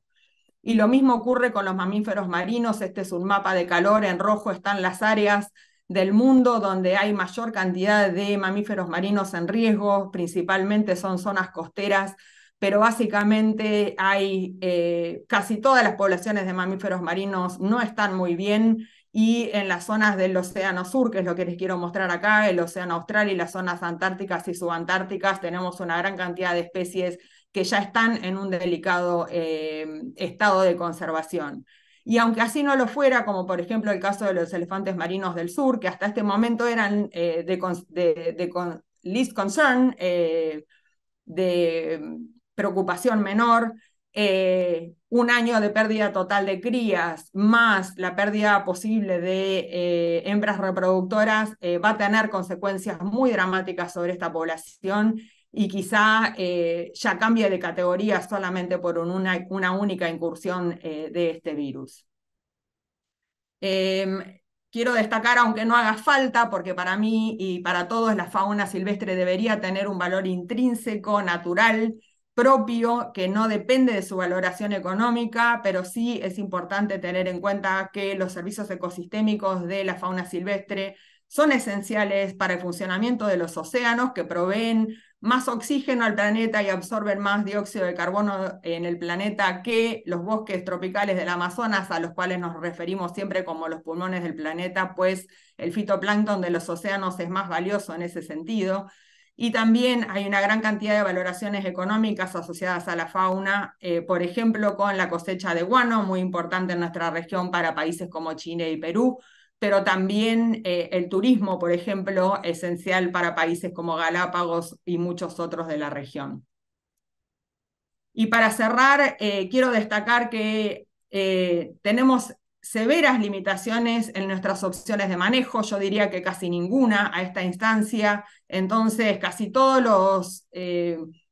[SPEAKER 5] Y lo mismo ocurre con los mamíferos marinos, este es un mapa de calor, en rojo están las áreas del mundo donde hay mayor cantidad de mamíferos marinos en riesgo, principalmente son zonas costeras pero básicamente hay eh, casi todas las poblaciones de mamíferos marinos no están muy bien y en las zonas del Océano Sur, que es lo que les quiero mostrar acá, el Océano Austral y las zonas antárticas y subantárticas, tenemos una gran cantidad de especies que ya están en un delicado eh, estado de conservación. Y aunque así no lo fuera, como por ejemplo el caso de los elefantes marinos del sur, que hasta este momento eran eh, de, least concern, de preocupación menor, un año de pérdida total de crías más la pérdida posible de hembras reproductoras va a tener consecuencias muy dramáticas sobre esta población y quizá eh, ya cambie de categoría solamente por una, una única incursión eh, de este virus. Em, quiero destacar, aunque no haga falta, porque para mí y para todos la fauna silvestre debería tener un valor intrínseco, natural, propio, que no depende de su valoración económica, pero sí es importante tener en cuenta que los servicios ecosistémicos de la fauna silvestre son esenciales para el funcionamiento de los océanos que proveen más oxígeno al planeta y absorben más dióxido de carbono en el planeta que los bosques tropicales del Amazonas, a los cuales nos referimos siempre como los pulmones del planeta, pues el fitoplancton de los océanos es más valioso en ese sentido. Y también hay una gran cantidad de valoraciones económicas asociadas a la fauna, eh, por ejemplo, con la cosecha de guano, muy importante en nuestra región para países como Chile y Perú, pero también eh, el turismo, por ejemplo, esencial para países como Galápagos y muchos otros de la región. Y para cerrar, eh, quiero destacar que tenemos severas limitaciones en nuestras opciones de manejo, yo diría que casi ninguna a esta instancia, entonces casi todas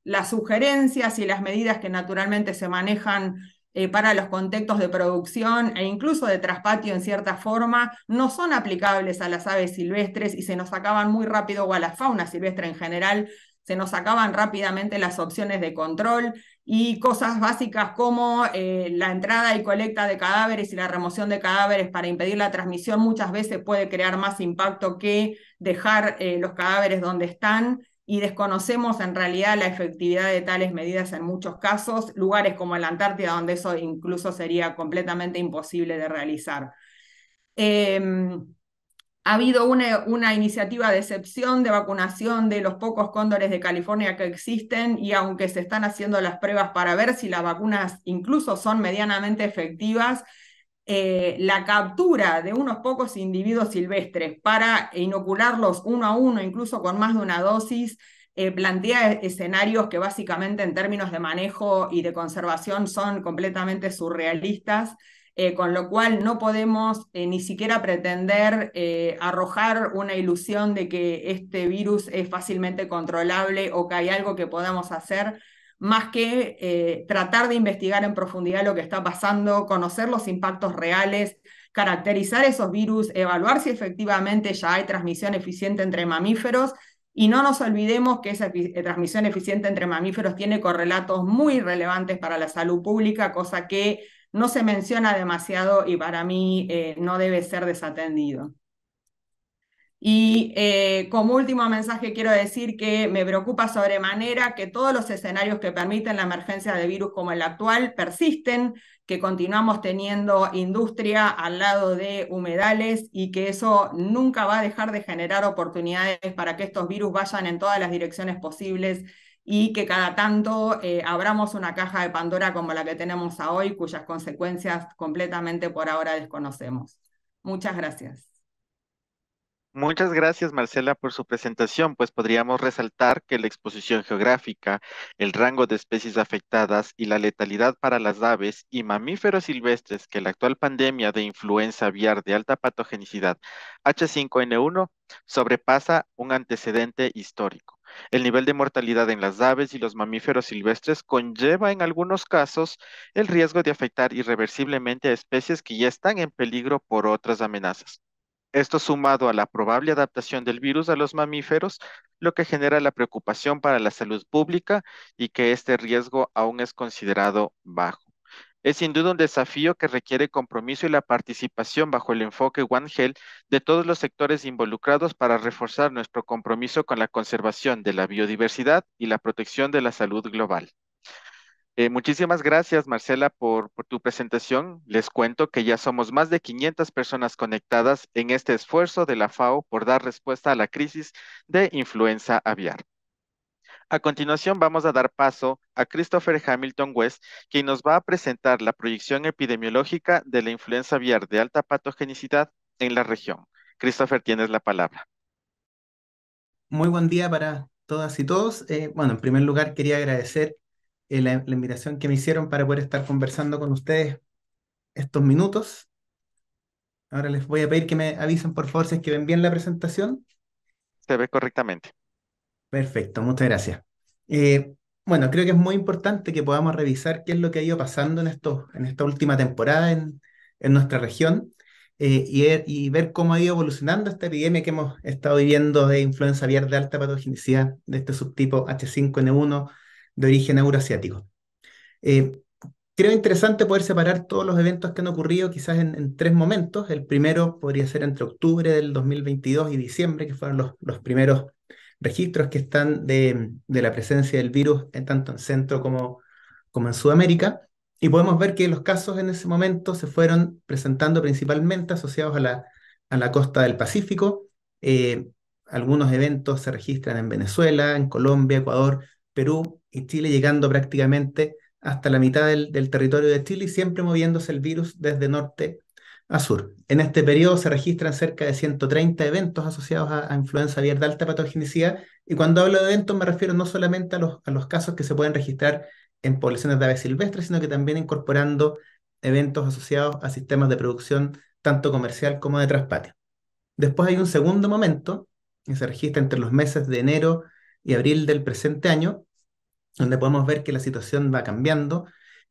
[SPEAKER 5] las sugerencias y las medidas que naturalmente se manejan eh, para los contextos de producción e incluso de traspatio en cierta forma, no son aplicables a las aves silvestres y se nos acaban muy rápido, o a la fauna silvestre en general, se nos acaban rápidamente las opciones de control y cosas básicas como eh, la entrada y colecta de cadáveres y la remoción de cadáveres para impedir la transmisión muchas veces puede crear más impacto que dejar eh, los cadáveres donde están y desconocemos en realidad la efectividad de tales medidas en muchos casos, lugares como la Antártida, donde eso incluso sería completamente imposible de realizar. Em, ha habido una, iniciativa de excepción de vacunación de los pocos cóndores de California que existen y aunque se están haciendo las pruebas para ver si las vacunas incluso son medianamente efectivas, eh, la captura de unos pocos individuos silvestres para inocularlos uno a uno, incluso con más de una dosis, eh, plantea escenarios que básicamente en términos de manejo y de conservación son completamente surrealistas. Eh, con lo cual no podemos ni siquiera pretender arrojar una ilusión de que este virus es fácilmente controlable o que hay algo que podamos hacer más que eh, tratar de investigar en profundidad lo que está pasando, conocer los impactos reales, caracterizar esos virus, evaluar si efectivamente ya hay transmisión eficiente entre mamíferos. Y no nos olvidemos que esa eh, transmisión eficiente entre mamíferos tiene correlatos muy relevantes para la salud pública, cosa que no se menciona demasiado y para mí eh, no debe ser desatendido. Y eh, como último mensaje quiero decir que me preocupa sobremanera que todos los escenarios que permiten la emergencia de virus como el actual persisten, que continuamos teniendo industria al lado de humedales y que eso nunca va a dejar de generar oportunidades para que estos virus vayan en todas las direcciones posibles y que cada tanto eh, abramos una caja de Pandora como la que tenemos hoy, cuyas consecuencias completamente por ahora desconocemos. Muchas gracias.
[SPEAKER 1] Muchas gracias, Marcela, por su presentación, pues podríamos resaltar que la exposición geográfica, el rango de especies afectadas y la letalidad para las aves y mamíferos silvestres que la actual pandemia de influenza aviar de alta patogenicidad H5N1 sobrepasa un antecedente histórico. El nivel de mortalidad en las aves y los mamíferos silvestres conlleva en algunos casos el riesgo de afectar irreversiblemente a especies que ya están en peligro por otras amenazas. Esto sumado a la probable adaptación del virus a los mamíferos, lo que genera la preocupación para la salud pública y que este riesgo aún es considerado bajo. Es sin duda un desafío que requiere compromiso y la participación bajo el enfoque One Health de todos los sectores involucrados para reforzar nuestro compromiso con la conservación de la biodiversidad y la protección de la salud global. Eh, muchísimas gracias, Marcela, por, tu presentación. Les cuento que ya somos más de 500 personas conectadas en este esfuerzo de la FAO por dar respuesta a la crisis de influenza aviar. A continuación vamos a dar paso a Christopher Hamilton West, quien nos va a presentar la proyección epidemiológica de la influenza aviar de alta patogenicidad en la región. Christopher, tienes la palabra.
[SPEAKER 6] Muy buen día para todas y todos. Eh, bueno, en primer lugar quería agradecer eh, la, la invitación que me hicieron para poder estar conversando con ustedes estos minutos. Ahora les voy a pedir que me avisen por favor si es que ven bien la presentación.
[SPEAKER 1] Se ve correctamente.
[SPEAKER 6] Perfecto, muchas gracias. Eh, bueno, creo que es muy importante que podamos revisar qué es lo que ha ido pasando en, esto, en esta última temporada en, en nuestra región eh, y, ver, y ver cómo ha ido evolucionando esta epidemia que hemos estado viviendo de influenza aviar de alta patogenicidad de este subtipo H5N1 de origen euroasiático. Eh, creo interesante poder separar todos los eventos que han ocurrido quizás en, tres momentos. El primero podría ser entre octubre del 2022 y diciembre, que fueron los, los primeros registros que están de, de, la presencia del virus en tanto en Centro como, como en Sudamérica. Y podemos ver que los casos en ese momento se fueron presentando principalmente asociados a la, a la costa del Pacífico. Eh, algunos eventos se registran en Venezuela, en Colombia, Ecuador, Perú y Chile, llegando prácticamente hasta la mitad del, territorio de Chile y siempre moviéndose el virus desde norte a sur. En este periodo se registran cerca de 130 eventos asociados a, a influenza aviar de alta patogenicidad y cuando hablo de eventos me refiero no solamente a los, a los casos que se pueden registrar en poblaciones de aves silvestres, sino que también incorporando eventos asociados a sistemas de producción tanto comercial como de traspatio. Después hay un segundo momento que se registra entre los meses de enero y abril del presente año, donde podemos ver que la situación va cambiando.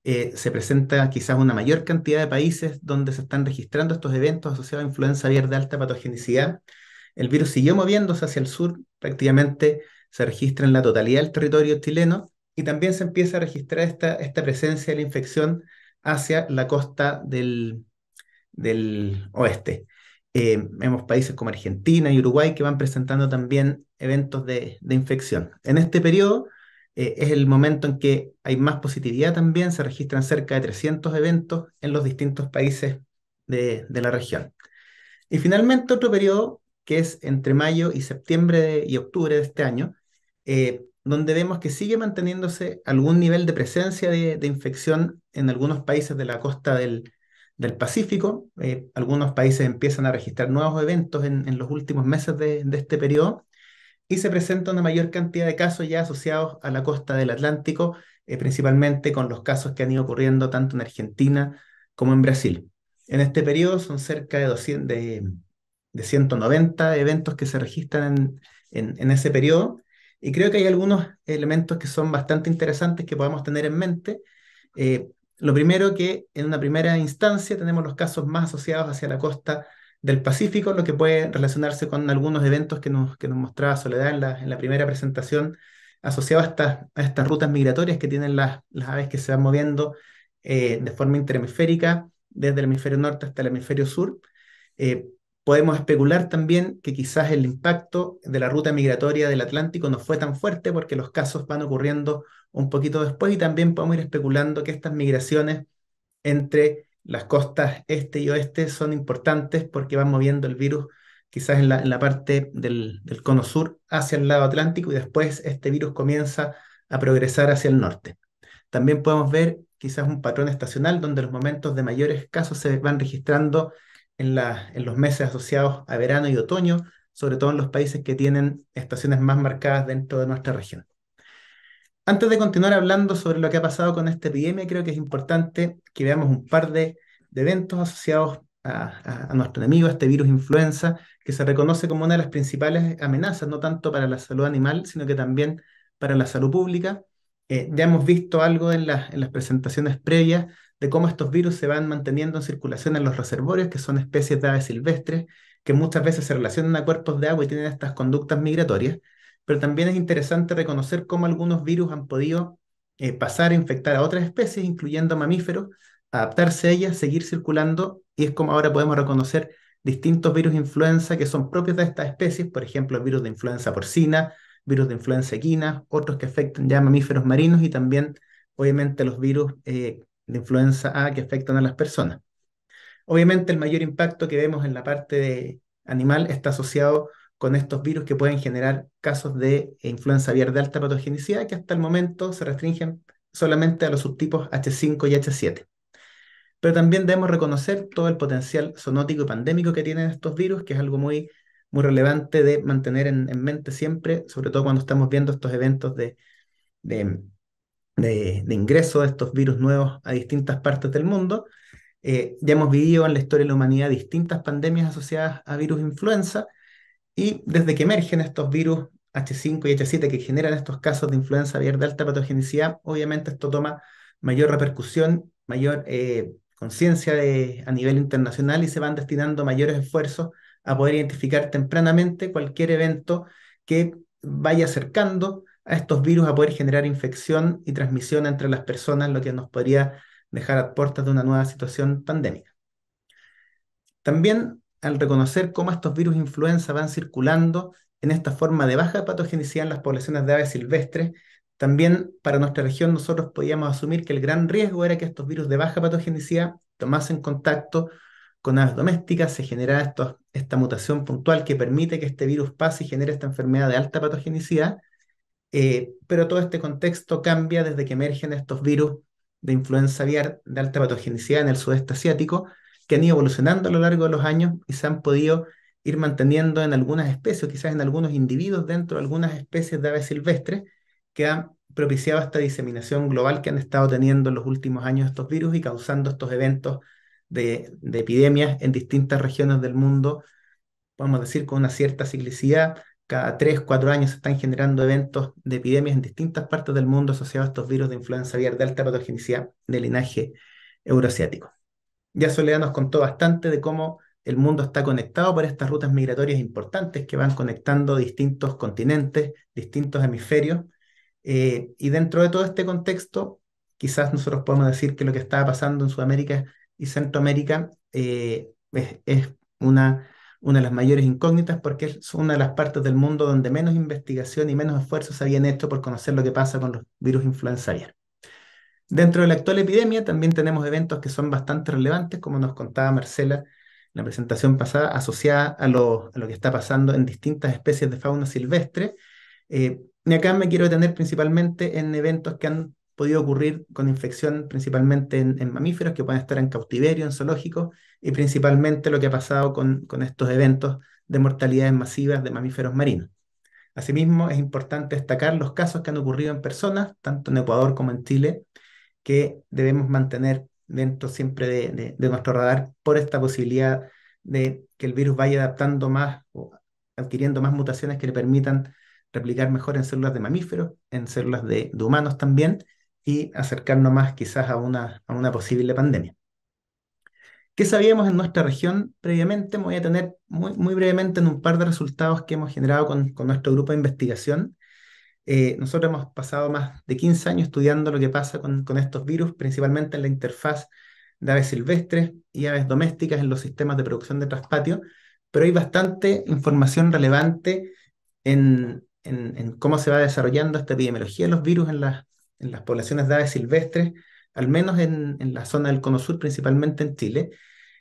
[SPEAKER 6] Eh, se presenta quizás una mayor cantidad de países donde se están registrando estos eventos asociados a influenza aviar de alta patogenicidad. El virus siguió moviéndose hacia el sur, prácticamente se registra en la totalidad del territorio chileno y también se empieza a registrar esta, esta presencia de la infección hacia la costa del, del oeste. Eh, vemos países como Argentina y Uruguay que van presentando también eventos de, de infección. En este periodo eh, es el momento en que hay más positividad también, se registran cerca de 300 eventos en los distintos países de, de la región. Y finalmente otro periodo que es entre mayo y septiembre y octubre de este año, eh, donde vemos que sigue manteniéndose algún nivel de presencia de, de infección en algunos países de la costa del, del Pacífico. Eh, algunos países empiezan a registrar nuevos eventos en, los últimos meses de, este periodo y se presenta una mayor cantidad de casos ya asociados a la costa del Atlántico, eh, principalmente con los casos que han ido ocurriendo tanto en Argentina como en Brasil. En este periodo son cerca de, 200, de, de 190 eventos que se registran en ese periodo y creo que hay algunos elementos que son bastante interesantes que podamos tener en mente. Eh, lo primero que en una primera instancia tenemos los casos más asociados hacia la costa del Pacífico, lo que puede relacionarse con algunos eventos que nos, que nos mostraba Soledad en la, en la primera presentación, asociados a, a estas rutas migratorias que tienen las, las aves que se van moviendo eh, de forma interhemisférica desde el hemisferio norte hasta el hemisferio sur. Eh, Podemos especular también que quizás el impacto de la ruta migratoria del Atlántico no fue tan fuerte porque los casos van ocurriendo un poquito después y también podemos ir especulando que estas migraciones entre las costas este y oeste son importantes porque van moviendo el virus quizás en la, en la parte del, del, cono sur hacia el lado Atlántico y después este virus comienza a progresar hacia el norte. También podemos ver quizás un patrón estacional donde los momentos de mayores casos se van registrando en, la, en los meses asociados a verano y otoño, sobre todo en los países que tienen estaciones más marcadas dentro de nuestra región. Antes de continuar hablando sobre lo que ha pasado con esta epidemia, creo que es importante que veamos un par de, eventos asociados a, a, a, nuestro enemigo, este virus influenza, que se reconoce como una de las principales amenazas, no tanto para la salud animal, sino que también para la salud pública. Eh, ya hemos visto algo en las presentaciones previas de cómo estos virus se van manteniendo en circulación en los reservorios, que son especies de aves silvestres, que muchas veces se relacionan a cuerpos de agua y tienen estas conductas migratorias, pero también es interesante reconocer cómo algunos virus han podido eh, pasar a infectar a otras especies, incluyendo mamíferos, adaptarse a ellas, seguir circulando, y es como ahora podemos reconocer distintos virus de influenza que son propios de estas especies, por ejemplo, el virus de influenza porcina, virus de influenza equina, otros que afectan ya mamíferos marinos y también obviamente los virus de influenza A que afectan a las personas. Obviamente el mayor impacto que vemos en la parte de animal está asociado con estos virus que pueden generar casos de influenza aviar de alta patogenicidad que hasta el momento se restringen solamente a los subtipos H5 y H7. Pero también debemos reconocer todo el potencial zoonótico y pandémico que tienen estos virus, que es algo muy, muy relevante de mantener en, mente siempre, sobre todo cuando estamos viendo estos eventos de, de, de, ingreso de estos virus nuevos a distintas partes del mundo. Eh, ya hemos vivido en la historia de la humanidad distintas pandemias asociadas a virus influenza, y desde que emergen estos virus H5 y H7 que generan estos casos de influenza aviar de alta patogenicidad, obviamente esto toma mayor repercusión, mayor eh, conciencia a nivel internacional y se van destinando mayores esfuerzos a poder identificar tempranamente cualquier evento que vaya acercando a estos virus a poder generar infección y transmisión entre las personas, lo que nos podría dejar a puertas de una nueva situación pandémica. También al reconocer cómo estos virus influenza van circulando en esta forma de baja patogenicidad en las poblaciones de aves silvestres, también para nuestra región nosotros podíamos asumir que el gran riesgo era que estos virus de baja patogenicidad tomasen contacto con aves domésticas, se generara esta mutación puntual que permite que este virus pase y genere esta enfermedad de alta patogenicidad, eh, pero todo este contexto cambia desde que emergen estos virus de influenza aviar de alta patogenicidad en el sudeste asiático, que han ido evolucionando a lo largo de los años y se han podido ir manteniendo en algunas especies, o quizás en algunos individuos dentro de algunas especies de aves silvestres, que han propiciado esta diseminación global que han estado teniendo en los últimos años estos virus y causando estos eventos de, de epidemias en distintas regiones del mundo, podemos decir con una cierta ciclicidad. Cada tres, cuatro años se están generando eventos de epidemias en distintas partes del mundo asociados a estos virus de influenza aviar de alta patogenicidad de linaje euroasiático. Ya Soledad nos contó bastante de cómo el mundo está conectado por estas rutas migratorias importantes que van conectando distintos continentes, distintos hemisferios. Eh, y dentro de todo este contexto, quizás nosotros podemos decir que lo que estaba pasando en Sudamérica y Centroamérica eh, es, una, una de las mayores incógnitas porque es una de las partes del mundo donde menos investigación y menos esfuerzos habían hecho por conocer lo que pasa con los virus influenza Dentro de la actual epidemia también tenemos eventos que son bastante relevantes, como nos contaba Marcela en la presentación pasada, asociada a lo, que está pasando en distintas especies de fauna silvestre. Eh, y acá me quiero detener principalmente en eventos que han podido ocurrir con infección principalmente en, mamíferos que pueden estar en cautiverio, en zoológicos, y principalmente lo que ha pasado con estos eventos de mortalidades masivas de mamíferos marinos. Asimismo, es importante destacar los casos que han ocurrido en personas, tanto en Ecuador como en Chile, que debemos mantener dentro siempre de, nuestro radar por esta posibilidad de que el virus vaya adaptando más o adquiriendo más mutaciones que le permitan replicar mejor en células de mamíferos, en células de, humanos también, y acercarnos más quizás a una, posible pandemia. ¿Qué sabíamos en nuestra región previamente? Me voy a tener muy, brevemente en un par de resultados que hemos generado con nuestro grupo de investigación eh, nosotros hemos pasado más de 15 años estudiando lo que pasa con, estos virus, principalmente en la interfaz de aves silvestres y aves domésticas en los sistemas de producción de traspatio, pero hay bastante información relevante en, cómo se va desarrollando esta epidemiología de los virus en las, poblaciones de aves silvestres, al menos en, la zona del Cono Sur, principalmente en Chile.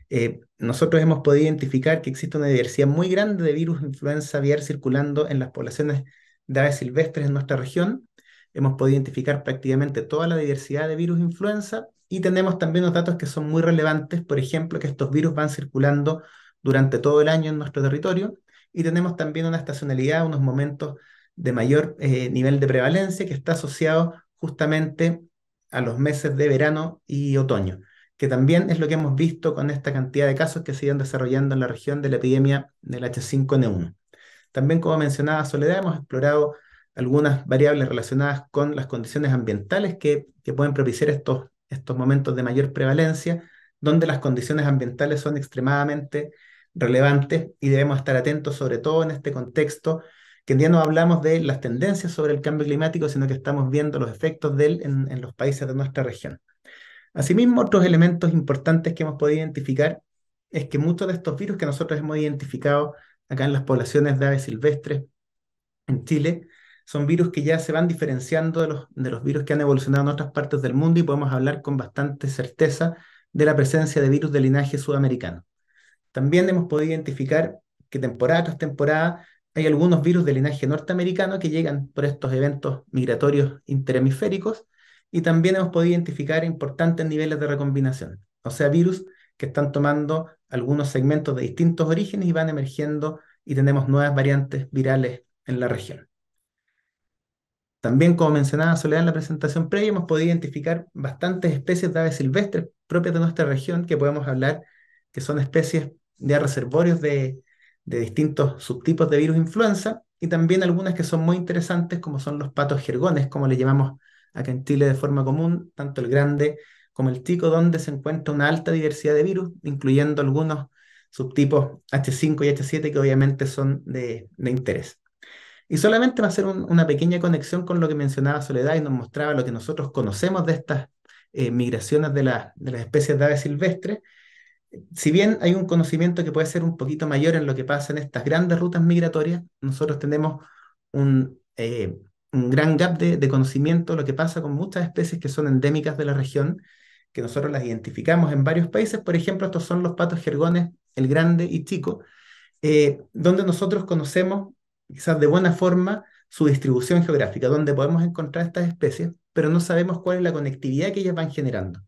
[SPEAKER 6] Eh, nosotros hemos podido identificar que existe una diversidad muy grande de virus influenza aviar circulando en las poblaciones de aves silvestres en nuestra región. Hemos podido identificar prácticamente toda la diversidad de virus influenza y tenemos también unos datos que son muy relevantes, por ejemplo, que estos virus van circulando durante todo el año en nuestro territorio y tenemos también una estacionalidad, unos momentos de mayor eh, nivel de prevalencia que está asociado justamente a los meses de verano y otoño, que también es lo que hemos visto con esta cantidad de casos que se iban desarrollando en la región de la epidemia del H5N1. También, como mencionaba Soledad, hemos explorado algunas variables relacionadas con las condiciones ambientales que, pueden propiciar estos, estos momentos de mayor prevalencia, donde las condiciones ambientales son extremadamente relevantes y debemos estar atentos, sobre todo en este contexto, que ya no hablamos de las tendencias sobre el cambio climático, sino que estamos viendo los efectos de él en los países de nuestra región. Asimismo, otros elementos importantes que hemos podido identificar es que muchos de estos virus que nosotros hemos identificado acá en las poblaciones de aves silvestres en Chile, son virus que ya se van diferenciando de los, de los virus que han evolucionado en otras partes del mundo y podemos hablar con bastante certeza de la presencia de virus de linaje sudamericano. También hemos podido identificar que temporada tras temporada hay algunos virus de linaje norteamericano que llegan por estos eventos migratorios interhemisféricos y también hemos podido identificar importantes niveles de recombinación, o sea, virus que están tomando algunos segmentos de distintos orígenes y van emergiendo y tenemos nuevas variantes virales en la región. También, como mencionaba Soledad en la presentación previa, hemos podido identificar bastantes especies de aves silvestres propias de nuestra región que podemos hablar que son especies de reservorios de, de distintos subtipos de virus influenza y también algunas que son muy interesantes como son los patos jergones, como le llamamos acá en Chile de forma común, tanto el grande como el tico, donde se encuentra una alta diversidad de virus, incluyendo algunos subtipos H5 y H7 que obviamente son de, interés. Y solamente va a ser una pequeña conexión con lo que mencionaba Soledad y nos mostraba lo que nosotros conocemos de estas eh, migraciones de, las especies de aves silvestres, si bien hay un conocimiento que puede ser un poquito mayor en lo que pasa en estas grandes rutas migratorias, nosotros tenemos un, eh, gran gap de, de, conocimiento, lo que pasa con muchas especies que son endémicas de la región, que nosotros las identificamos en varios países. Por ejemplo, estos son los patos jergones, el grande y chico, eh, donde nosotros conocemos quizás de buena forma su distribución geográfica, donde podemos encontrar estas especies, pero no sabemos cuál es la conectividad que ellas van generando.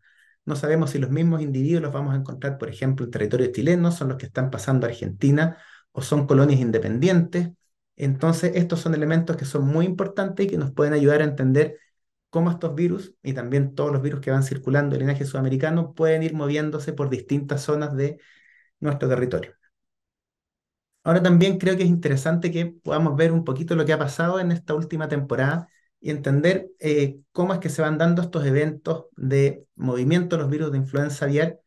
[SPEAKER 6] No sabemos si los mismos individuos los vamos a encontrar, por ejemplo, en territorio chileno, son los que están pasando a Argentina o son colonias independientes. Entonces, estos son elementos que son muy importantes y que nos pueden ayudar a entender cómo estos virus y también todos los virus que van circulando en el linaje sudamericano pueden ir moviéndose por distintas zonas de nuestro territorio. Ahora también creo que es interesante que podamos ver un poquito lo que ha pasado en esta última temporada y entender eh, cómo es que se van dando estos eventos de movimiento de los virus de influenza aviar,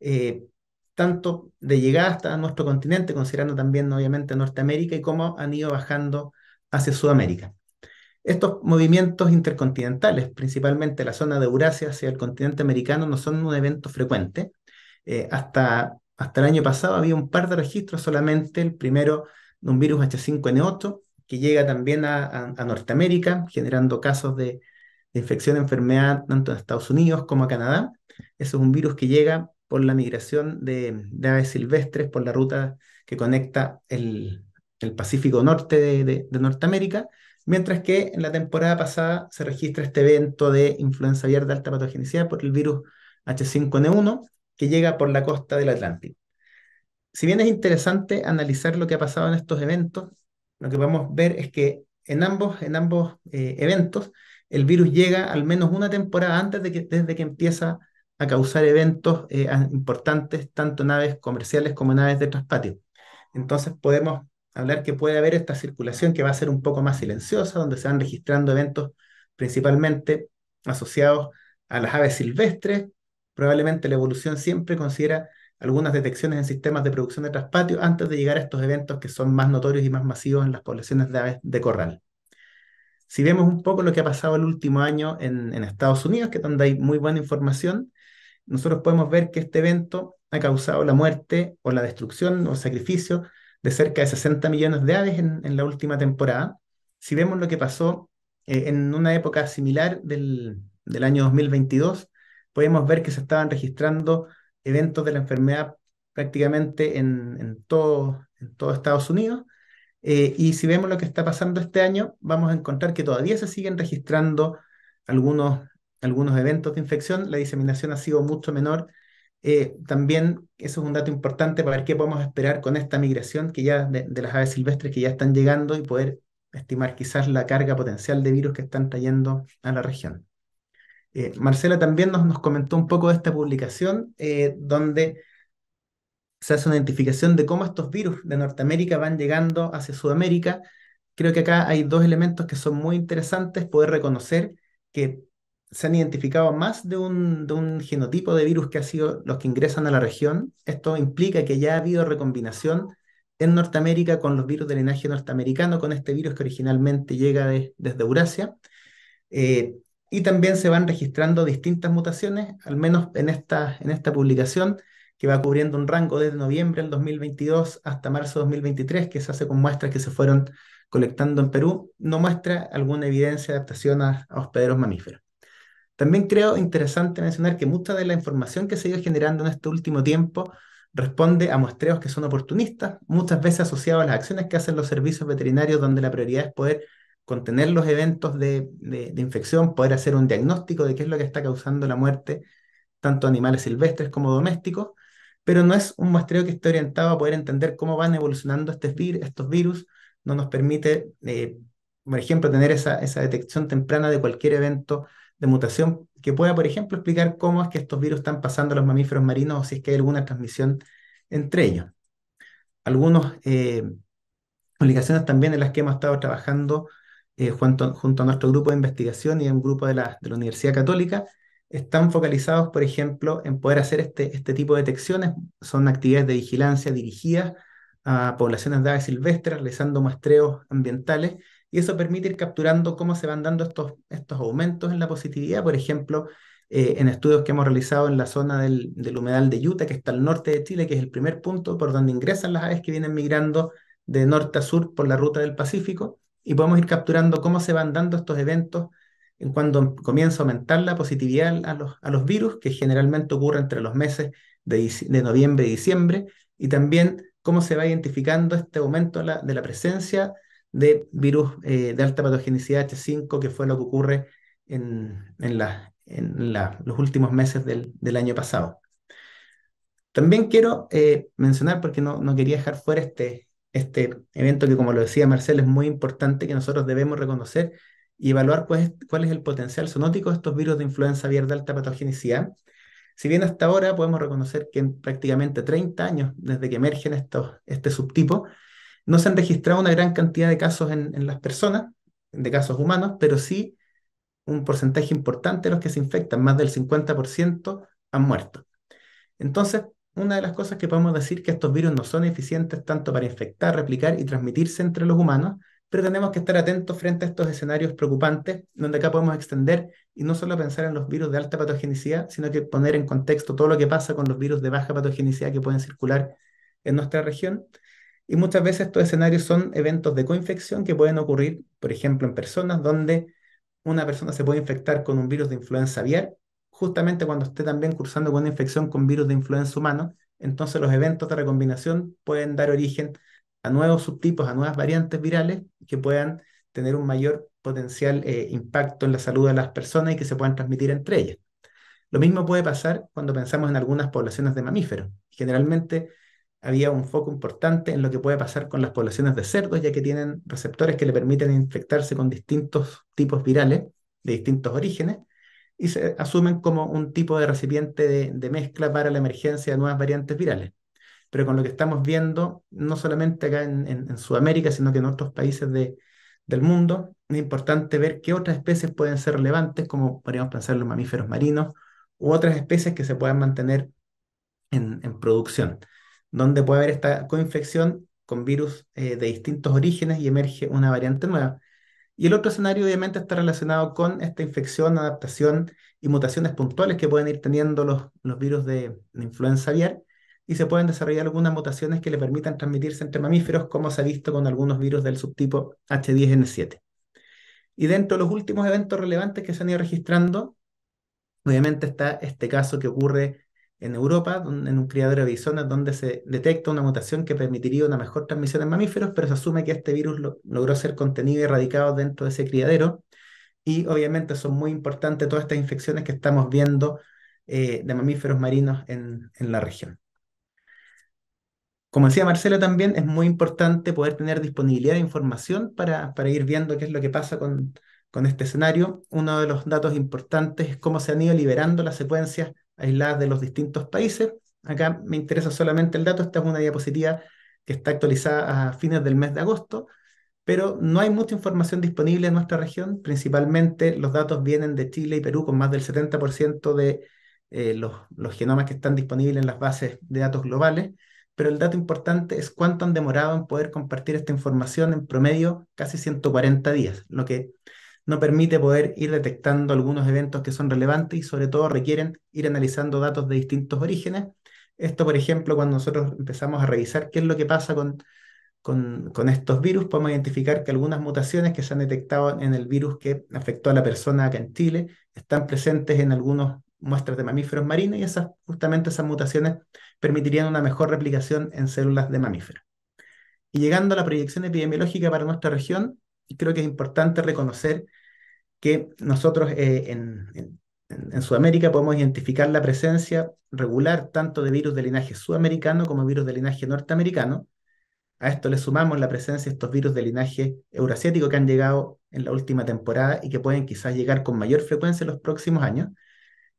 [SPEAKER 6] eh, tanto de llegada hasta nuestro continente, considerando también obviamente Norteamérica, y cómo han ido bajando hacia Sudamérica. Estos movimientos intercontinentales, principalmente la zona de Eurasia hacia el continente americano, no son un evento frecuente. Eh, hasta, hasta el año pasado había un par de registros solamente, el primero de un virus H5N8, que llega también a, Norteamérica, generando casos de, infección de enfermedad tanto en Estados Unidos como a Canadá. Eso es un virus que llega por la migración de, aves silvestres por la ruta que conecta el, Pacífico Norte de, Norteamérica, mientras que en la temporada pasada se registra este evento de influenza aviar de alta patogenicidad por el virus H5N1 que llega por la costa del Atlántico. Si bien es interesante analizar lo que ha pasado en estos eventos, lo que podemos ver es que en ambos, en ambos eh, eventos el virus llega al menos una temporada antes de que, desde que empieza a causar eventos eh, importantes, tanto en aves comerciales como en aves de traspatio. Entonces podemos hablar que puede haber esta circulación que va a ser un poco más silenciosa, donde se van registrando eventos principalmente asociados a las aves silvestres. Probablemente la evolución siempre considera algunas detecciones en sistemas de producción de traspatio antes de llegar a estos eventos que son más notorios y más masivos en las poblaciones de aves de corral. Si vemos un poco lo que ha pasado el último año en, Estados Unidos, que es donde hay muy buena información, nosotros podemos ver que este evento ha causado la muerte o la destrucción o sacrificio de cerca de 60 millones de aves en, la última temporada. Si vemos lo que pasó eh, en una época similar del, del año 2022, podemos ver que se estaban registrando eventos de la enfermedad prácticamente en, todo, en todo Estados Unidos. Eh, y si vemos lo que está pasando este año, vamos a encontrar que todavía se siguen registrando algunos, algunos eventos de infección. La diseminación ha sido mucho menor. Eh, también eso es un dato importante para ver qué podemos esperar con esta migración que ya de, las aves silvestres que ya están llegando y poder estimar quizás la carga potencial de virus que están trayendo a la región. Eh, Marcela también nos, comentó un poco de esta publicación, eh, donde se hace una identificación de cómo estos virus de Norteamérica van llegando hacia Sudamérica. Creo que acá hay dos elementos que son muy interesantes, poder reconocer que se han identificado más de un, de genotipo de virus que ha sido los que ingresan a la región. Esto implica que ya ha habido recombinación en Norteamérica con los virus del linaje norteamericano, con este virus que originalmente llega desde Eurasia. Eh, y también se van registrando distintas mutaciones, al menos en esta, publicación, que va cubriendo un rango desde noviembre del 2022 hasta marzo de 2023, que se hace con muestras que se fueron colectando en Perú, no muestra alguna evidencia de adaptación a, hospederos mamíferos. También creo interesante mencionar que mucha de la información que se ha ido generando en este último tiempo responde a muestreos que son oportunistas, muchas veces asociados a las acciones que hacen los servicios veterinarios, donde la prioridad es poder contener los eventos de, infección, poder hacer un diagnóstico de qué es lo que está causando la muerte, tanto animales silvestres como domésticos, pero no es un muestreo que esté orientado a poder entender cómo van evolucionando estos, estos virus, no nos permite, eh, por ejemplo, tener esa detección temprana de cualquier evento mutación que pueda, por ejemplo, explicar cómo es que estos virus están pasando a los mamíferos marinos o si es que hay alguna transmisión entre ellos. Algunas eh, publicaciones también en las que hemos estado trabajando eh, junto, a nuestro grupo de investigación y un grupo de la, de la Universidad Católica están focalizados, por ejemplo, en poder hacer este, este tipo de detecciones. Son actividades de vigilancia dirigidas a poblaciones de aves silvestres, realizando muestreos ambientales, y eso permite ir capturando cómo se van dando estos, estos aumentos en la positividad, por ejemplo, eh, en estudios que hemos realizado en la zona del, humedal de Utah, que está al norte de Chile, que es el primer punto por donde ingresan las aves que vienen migrando de norte a sur por la ruta del Pacífico, y podemos ir capturando cómo se van dando estos eventos en cuando comienza a aumentar la positividad a los, a los virus, que generalmente ocurre entre los meses de, noviembre y diciembre, y también cómo se va identificando este aumento de la presencia de virus eh, de alta patogenicidad H5, que fue lo que ocurre en, en, la, en la, los últimos meses del, del, año pasado. También quiero eh, mencionar, porque no, no quería dejar fuera este, este evento que, como lo decía Marcel, es muy importante que nosotros debemos reconocer y evaluar cuál es, el potencial zoonótico de estos virus de influenza aviar de alta patogenicidad. Si bien hasta ahora podemos reconocer que en prácticamente 30 años desde que emergen este subtipo, no se han registrado una gran cantidad de casos en, las personas, de casos humanos, pero sí un porcentaje importante de los que se infectan, más del 50%, han muerto. Entonces, una de las cosas que podemos decir es que estos virus no son eficientes tanto para infectar, replicar y transmitirse entre los humanos, pero tenemos que estar atentos frente a estos escenarios preocupantes, donde acá podemos extender y no solo pensar en los virus de alta patogenicidad, sino que poner en contexto todo lo que pasa con los virus de baja patogenicidad que pueden circular en nuestra región. Y muchas veces estos escenarios son eventos de coinfección que pueden ocurrir, por ejemplo, en personas donde una persona se puede infectar con un virus de influenza aviar, justamente cuando esté también cursando con una infección con virus de influenza humano, entonces los eventos de recombinación pueden dar origen a nuevos subtipos, a nuevas variantes virales que puedan tener un mayor potencial eh, impacto en la salud de las personas y que se puedan transmitir entre ellas. Lo mismo puede pasar cuando pensamos en algunas poblaciones de mamíferos. Generalmente había un foco importante en lo que puede pasar con las poblaciones de cerdos, ya que tienen receptores que le permiten infectarse con distintos tipos virales de distintos orígenes y se asumen como un tipo de recipiente de, mezcla para la emergencia de nuevas variantes virales. Pero con lo que estamos viendo, no solamente acá en, Sudamérica, sino que en otros países de, del mundo, es importante ver qué otras especies pueden ser relevantes, como podríamos pensar los mamíferos marinos, u otras especies que se puedan mantener en, en producción, donde puede haber esta coinfección con virus eh, de distintos orígenes y emerge una variante nueva. Y el otro escenario obviamente está relacionado con esta infección, adaptación y mutaciones puntuales que pueden ir teniendo los, los virus de, de influenza aviar, y se pueden desarrollar algunas mutaciones que le permitan transmitirse entre mamíferos, como se ha visto con algunos virus del subtipo H10N7. Y dentro de los últimos eventos relevantes que se han ido registrando, obviamente está este caso que ocurre en Europa, en un criadero de bisones, donde se detecta una mutación que permitiría una mejor transmisión en mamíferos, pero se asume que este virus logró ser contenido y erradicado dentro de ese criadero. Y obviamente son muy importantes todas estas infecciones que estamos viendo eh, de mamíferos marinos en la región. Como decía Marcelo también, es muy importante poder tener disponibilidad de información para, para ir viendo qué es lo que pasa con, con este escenario. Uno de los datos importantes es cómo se han ido liberando las secuencias aisladas de los distintos países. Acá me interesa solamente el dato, esta es una diapositiva que está actualizada a fines del mes de agosto, pero no hay mucha información disponible en nuestra región, principalmente los datos vienen de Chile y Perú con más del 70% de eh, los, los genomas que están disponibles en las bases de datos globales pero el dato importante es cuánto han demorado en poder compartir esta información en promedio casi 140 días, lo que no permite poder ir detectando algunos eventos que son relevantes y sobre todo requieren ir analizando datos de distintos orígenes. Esto, por ejemplo, cuando nosotros empezamos a revisar qué es lo que pasa con, con, estos virus, podemos identificar que algunas mutaciones que se han detectado en el virus que afectó a la persona acá en Chile están presentes en algunas muestras de mamíferos marinos y esas, justamente esas mutaciones permitirían una mejor replicación en células de mamíferos. Y llegando a la proyección epidemiológica para nuestra región, creo que es importante reconocer que nosotros eh, en, Sudamérica podemos identificar la presencia regular tanto de virus de linaje sudamericano como virus de linaje norteamericano. A esto le sumamos la presencia de estos virus de linaje euroasiático que han llegado en la última temporada y que pueden quizás llegar con mayor frecuencia en los próximos años,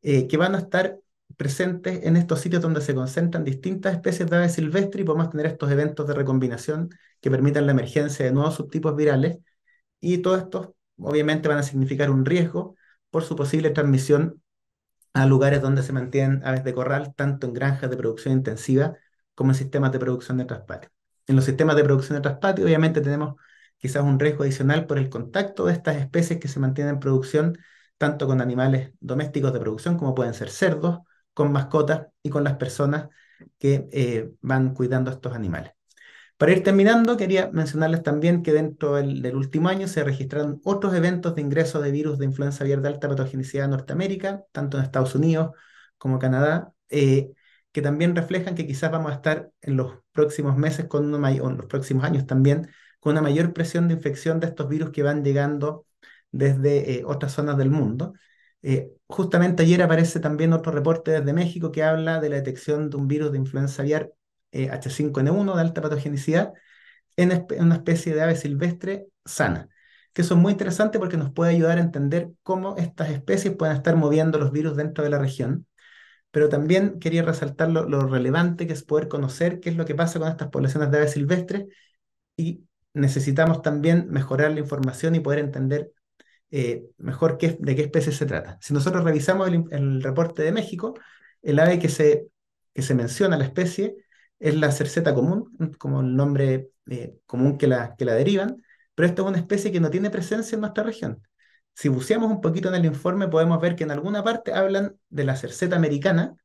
[SPEAKER 6] eh, que van a estar presentes en estos sitios donde se concentran distintas especies de aves silvestres y podemos tener estos eventos de recombinación que permitan la emergencia de nuevos subtipos virales y todos estos obviamente van a significar un riesgo por su posible transmisión a lugares donde se mantienen aves de corral, tanto en granjas de producción intensiva como en sistemas de producción de traspatio. En los sistemas de producción de traspatio, obviamente, tenemos quizás un riesgo adicional por el contacto de estas especies que se mantienen en producción, tanto con animales domésticos de producción, como pueden ser cerdos, con mascotas y con las personas que eh, van cuidando a estos animales. Para ir terminando, quería mencionarles también que dentro del, último año se registraron otros eventos de ingreso de virus de influenza aviar de alta patogenicidad en Norteamérica, tanto en Estados Unidos como Canadá, eh, que también reflejan que quizás vamos a estar en los próximos meses, con una o en los próximos años también, con una mayor presión de infección de estos virus que van llegando desde eh, otras zonas del mundo. Eh, justamente ayer aparece también otro reporte desde México que habla de la detección de un virus de influenza aviar H5N1 de alta patogenicidad en una especie de ave silvestre sana, que eso es muy interesante porque nos puede ayudar a entender cómo estas especies pueden estar moviendo los virus dentro de la región. Pero también quería resaltar lo, relevante que es poder conocer qué es lo que pasa con estas poblaciones de aves silvestres y necesitamos también mejorar la información y poder entender eh, mejor qué, de qué especie se trata. Si nosotros revisamos el, el, reporte de México, el ave que se, que se menciona, la especie, es la cerceta común, como el nombre eh, común que la, que la derivan, pero esta es una especie que no tiene presencia en nuestra región. Si buceamos un poquito en el informe, podemos ver que en alguna parte hablan de la cerceta americana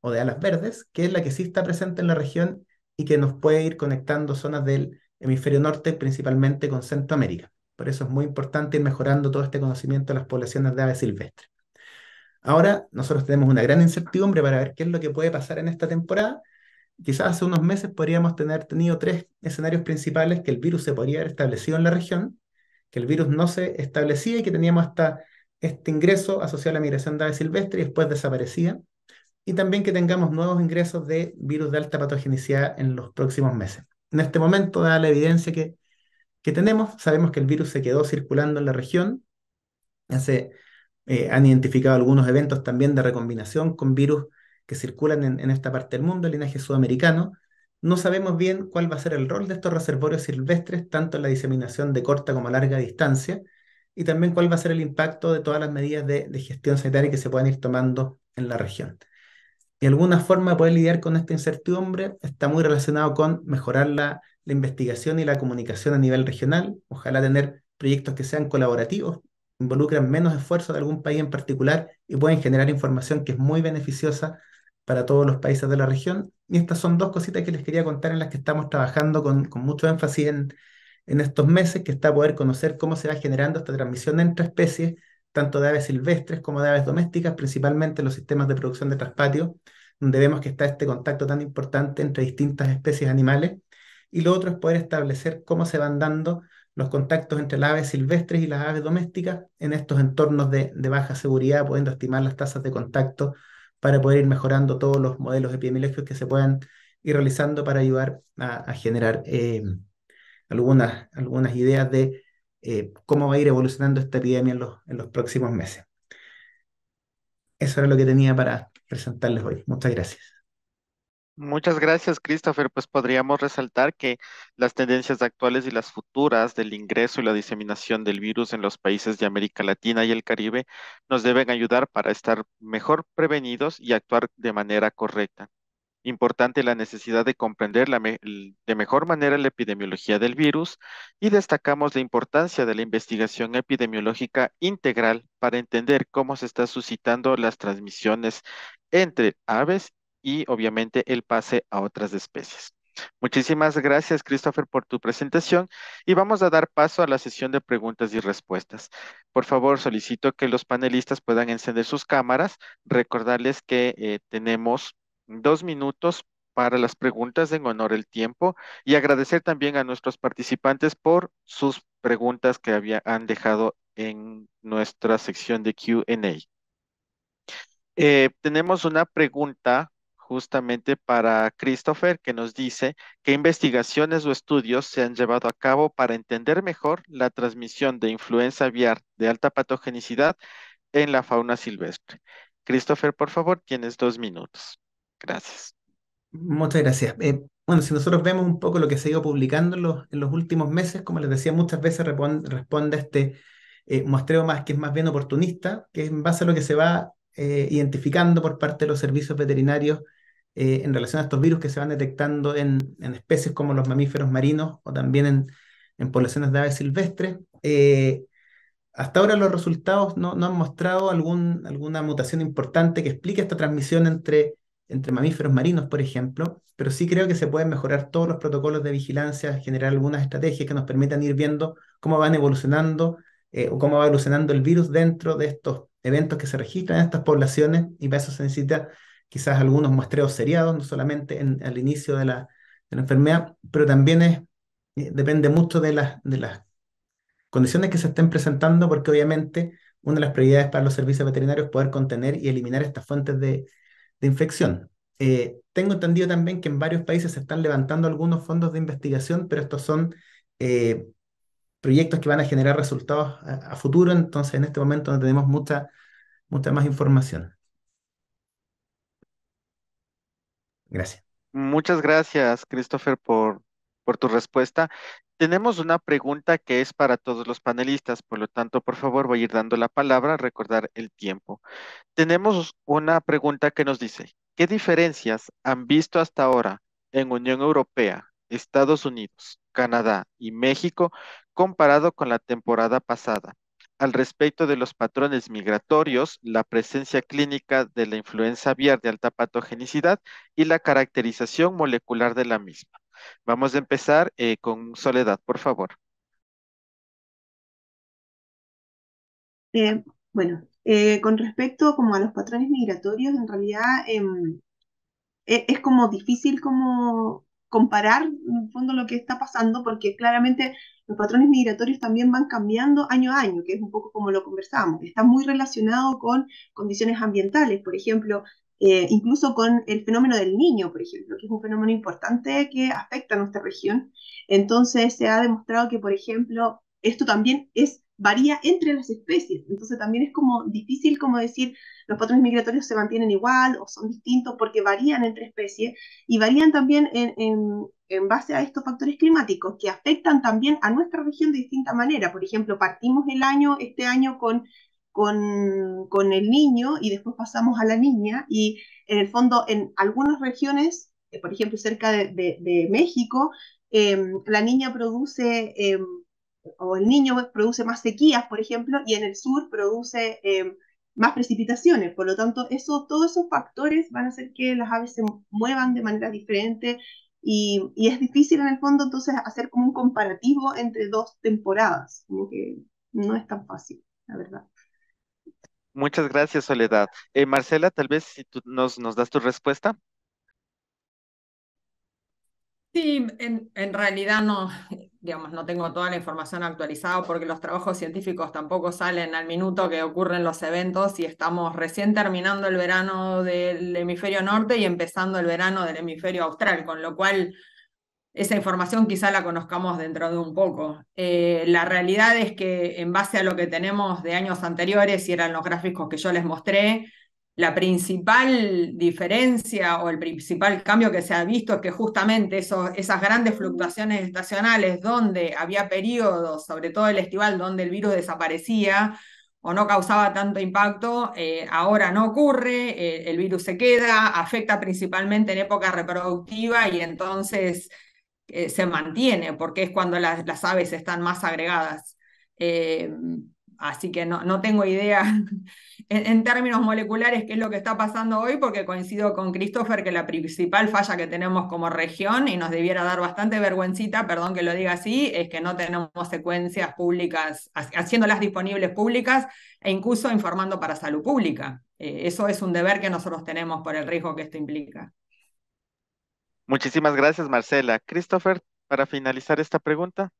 [SPEAKER 6] o de alas verdes, que es la que sí está presente en la región y que nos puede ir conectando zonas del hemisferio norte, principalmente con Centroamérica. Por eso es muy importante ir mejorando todo este conocimiento de las poblaciones de aves silvestres. Ahora, nosotros tenemos una gran incertidumbre para ver qué es lo que puede pasar en esta temporada, quizás hace unos meses podríamos tener tenido tres escenarios principales que el virus se podría haber establecido en la región, que el virus no se establecía y que teníamos hasta este ingreso asociado a la migración de aves silvestres y después desaparecía, y también que tengamos nuevos ingresos de virus de alta patogenicidad en los próximos meses. En este momento, dada la evidencia que, que tenemos, sabemos que el virus se quedó circulando en la región, Hace, eh, han identificado algunos eventos también de recombinación con virus que circulan en, esta parte del mundo, el linaje sudamericano, no sabemos bien cuál va a ser el rol de estos reservorios silvestres, tanto en la diseminación de corta como larga distancia, y también cuál va a ser el impacto de todas las medidas de, gestión sanitaria que se puedan ir tomando en la región. Y alguna forma de poder lidiar con esta incertidumbre está muy relacionado con mejorar la, investigación y la comunicación a nivel regional, ojalá tener proyectos que sean colaborativos, involucran menos esfuerzo de algún país en particular y pueden generar información que es muy beneficiosa para todos los países de la región. Y estas son dos cositas que les quería contar en las que estamos trabajando con, con mucho énfasis en, en estos meses, que está poder conocer cómo se va generando esta transmisión entre especies, tanto de aves silvestres como de aves domésticas, principalmente en los sistemas de producción de traspatio, donde vemos que está este contacto tan importante entre distintas especies animales. Y lo otro es poder establecer cómo se van dando los contactos entre las aves silvestres y las aves domésticas en estos entornos de, de baja seguridad, pudiendo estimar las tasas de contacto para poder ir mejorando todos los modelos epidemiológicos que se puedan ir realizando para ayudar a, generar eh, algunas, algunas ideas de eh, cómo va a ir evolucionando esta epidemia en los, en los próximos meses. Eso era lo que tenía para presentarles hoy. Muchas gracias.
[SPEAKER 1] Muchas gracias, Christopher. Pues podríamos resaltar que las tendencias actuales y las futuras del ingreso y la diseminación del virus en los países de América Latina y el Caribe nos deben ayudar para estar mejor prevenidos y actuar de manera correcta. Importante la necesidad de comprender de mejor manera la epidemiología del virus y destacamos la importancia de la investigación epidemiológica integral para entender cómo se están suscitando las transmisiones entre aves y obviamente el pase a otras especies. Muchísimas gracias, Christopher, por tu presentación y vamos a dar paso a la sesión de preguntas y respuestas. Por favor, solicito que los panelistas puedan encender sus cámaras. Recordarles que eh, tenemos dos minutos para las preguntas en honor el tiempo y agradecer también a nuestros participantes por sus preguntas que había, han dejado en nuestra sección de Q&A. Eh, tenemos una pregunta justamente para Christopher, que nos dice qué investigaciones o estudios se han llevado a cabo para entender mejor la transmisión de influenza aviar de alta patogenicidad en la fauna silvestre. Christopher, por favor, tienes dos minutos. Gracias.
[SPEAKER 6] Muchas gracias. Eh, bueno, si nosotros vemos un poco lo que se ha ido publicando en los, últimos meses, como les decía, muchas veces responde, este eh, muestreo más que es más bien oportunista, que es en base a lo que se va eh, identificando por parte de los servicios veterinarios eh, en relación a estos virus que se van detectando en, especies como los mamíferos marinos o también en, poblaciones de aves silvestres. Eh, hasta ahora los resultados no, han mostrado algún, alguna mutación importante que explique esta transmisión entre, entre mamíferos marinos, por ejemplo, pero sí creo que se pueden mejorar todos los protocolos de vigilancia, generar algunas estrategias que nos permitan ir viendo cómo van evolucionando eh, o cómo va evolucionando el virus dentro de estos eventos que se registran en estas poblaciones y para eso se necesita quizás algunos muestreos seriados, no solamente en, al inicio de la, enfermedad, pero también eh, depende mucho de las, condiciones que se estén presentando, porque obviamente una de las prioridades para los servicios veterinarios es poder contener y eliminar estas fuentes de, infección. Eh, tengo entendido también que en varios países se están levantando algunos fondos de investigación, pero estos son eh, proyectos que van a generar resultados a, futuro, entonces en este momento no tenemos mucha, mucha más información. Gracias.
[SPEAKER 1] Muchas gracias, Christopher, por, por tu respuesta. Tenemos una pregunta que es para todos los panelistas, por lo tanto, por favor, voy a ir dando la palabra, recordar el tiempo. Tenemos una pregunta que nos dice, ¿qué diferencias han visto hasta ahora en Unión Europea, Estados Unidos, Canadá y México comparado con la temporada pasada? Al respecto de los patrones migratorios, la presencia clínica de la influenza aviar de alta patogenicidad y la caracterización molecular de la misma. Vamos a empezar eh, con Soledad, por favor.
[SPEAKER 3] Bueno, eh, con respecto como a los patrones migratorios, en realidad em, e, es como difícil como comparar en fondo lo que está pasando porque claramente los patrones migratorios también van cambiando año a año, que es un poco como lo conversamos. Está muy relacionado con condiciones ambientales, por ejemplo, eh, incluso con el fenómeno del niño, por ejemplo, que es un fenómeno importante que afecta a nuestra región. Entonces se ha demostrado que, por ejemplo, esto también es varía entre las especies. Entonces también es como difícil como decir los patrones migratorios se mantienen igual o son distintos porque varían entre especies y varían también en, en, base a estos factores climáticos que afectan también a nuestra región de distinta manera. Por ejemplo, partimos el año, este año con, con, con el niño y después pasamos a la niña y en el fondo en algunas regiones, eh, por ejemplo cerca de, de, México, em, la niña produce... Em, o el niño produce más sequías, por ejemplo, y en el sur produce eh, más precipitaciones. Por lo tanto, eso, todos esos factores van a hacer que las aves se muevan de manera diferente y, es difícil en el fondo entonces hacer como un comparativo entre dos temporadas, como que no es tan fácil, la verdad.
[SPEAKER 1] Muchas gracias, Soledad. Eh, Marcela, tal vez si tú nos, nos das tu respuesta.
[SPEAKER 5] Sí, en, en, realidad no, digamos, no tengo toda la información actualizada porque los trabajos científicos tampoco salen al minuto que ocurren los eventos y estamos recién terminando el verano del hemisferio norte y empezando el verano del hemisferio austral, con lo cual esa información quizá la conozcamos dentro de un poco. Eh, la realidad es que en base a lo que tenemos de años anteriores, y eran los gráficos que yo les mostré, la principal diferencia o el principal cambio que se ha visto es que justamente esas grandes fluctuaciones estacionales donde había periodos, sobre todo el estival, donde el virus desaparecía o no causaba tanto impacto, eh, ahora no ocurre, eh, el virus se queda, afecta principalmente en época reproductiva y entonces eh, se mantiene porque es cuando las, las aves están más agregadas así que no, no tengo idea en, términos moleculares qué es lo que está pasando hoy, porque coincido con Christopher que la principal falla que tenemos como región, y nos debiera dar bastante vergüencita, perdón que lo diga así, es que no tenemos secuencias públicas, haciéndolas disponibles públicas e incluso informando para salud pública. Eh, eso es un deber que nosotros tenemos por el riesgo que esto implica.
[SPEAKER 1] Muchísimas gracias, Marcela. Christopher, para finalizar esta pregunta.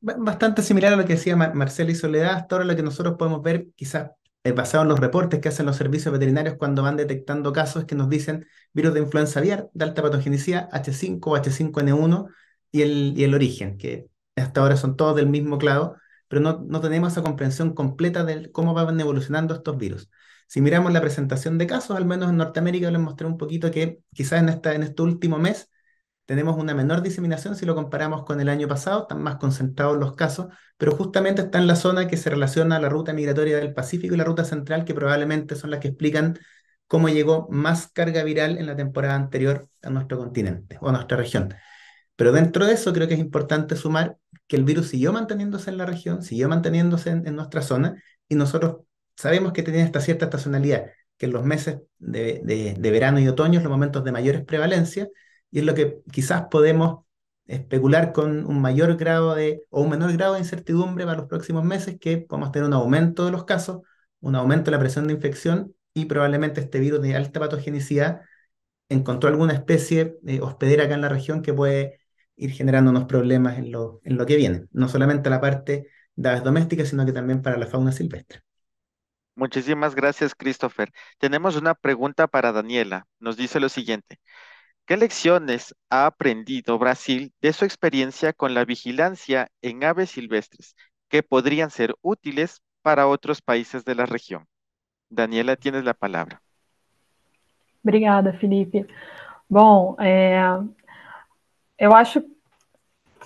[SPEAKER 6] Bastante similar a lo que decía Marcela y Soledad, hasta ahora lo que nosotros podemos ver, quizás eh, basado en los reportes que hacen los servicios veterinarios cuando van detectando casos, que nos dicen virus de influenza aviar de alta patogenicidad, H5 o H5N1 y el, y el origen, que hasta ahora son todos del mismo clado, pero no, no tenemos esa comprensión completa de cómo van evolucionando estos virus. Si miramos la presentación de casos, al menos en Norteamérica les mostré un poquito que quizás en, esta, en este último mes tenemos una menor diseminación si lo comparamos con el año pasado, están más concentrados los casos, pero justamente está en la zona que se relaciona a la ruta migratoria del Pacífico y la ruta central, que probablemente son las que explican cómo llegó más carga viral en la temporada anterior a nuestro continente o a nuestra región. Pero dentro de eso creo que es importante sumar que el virus siguió manteniéndose en la región, siguió manteniéndose en, nuestra zona y nosotros sabemos que tiene esta cierta estacionalidad, que en los meses de, de verano y otoño los momentos de mayores prevalencia y es lo que quizás podemos especular con un mayor grado de o un menor grado de incertidumbre para los próximos meses, que podemos tener un aumento de los casos, un aumento de la presión de infección y probablemente este virus de alta patogenicidad encontró alguna especie de hospedera acá en la región que puede ir generando unos problemas en lo, en lo que viene, no solamente la parte de aves domésticas, sino que también para la fauna silvestre.
[SPEAKER 1] Muchísimas gracias, Christopher. Tenemos una pregunta para Daniela. Nos dice lo siguiente. ¿Qué lecciones ha aprendido Brasil de su experiencia con la vigilancia en aves silvestres que podrían ser útiles para otros países de la região? Daniela, tienes la palavra.
[SPEAKER 4] Obrigada, Felipe. Bom, é, eu acho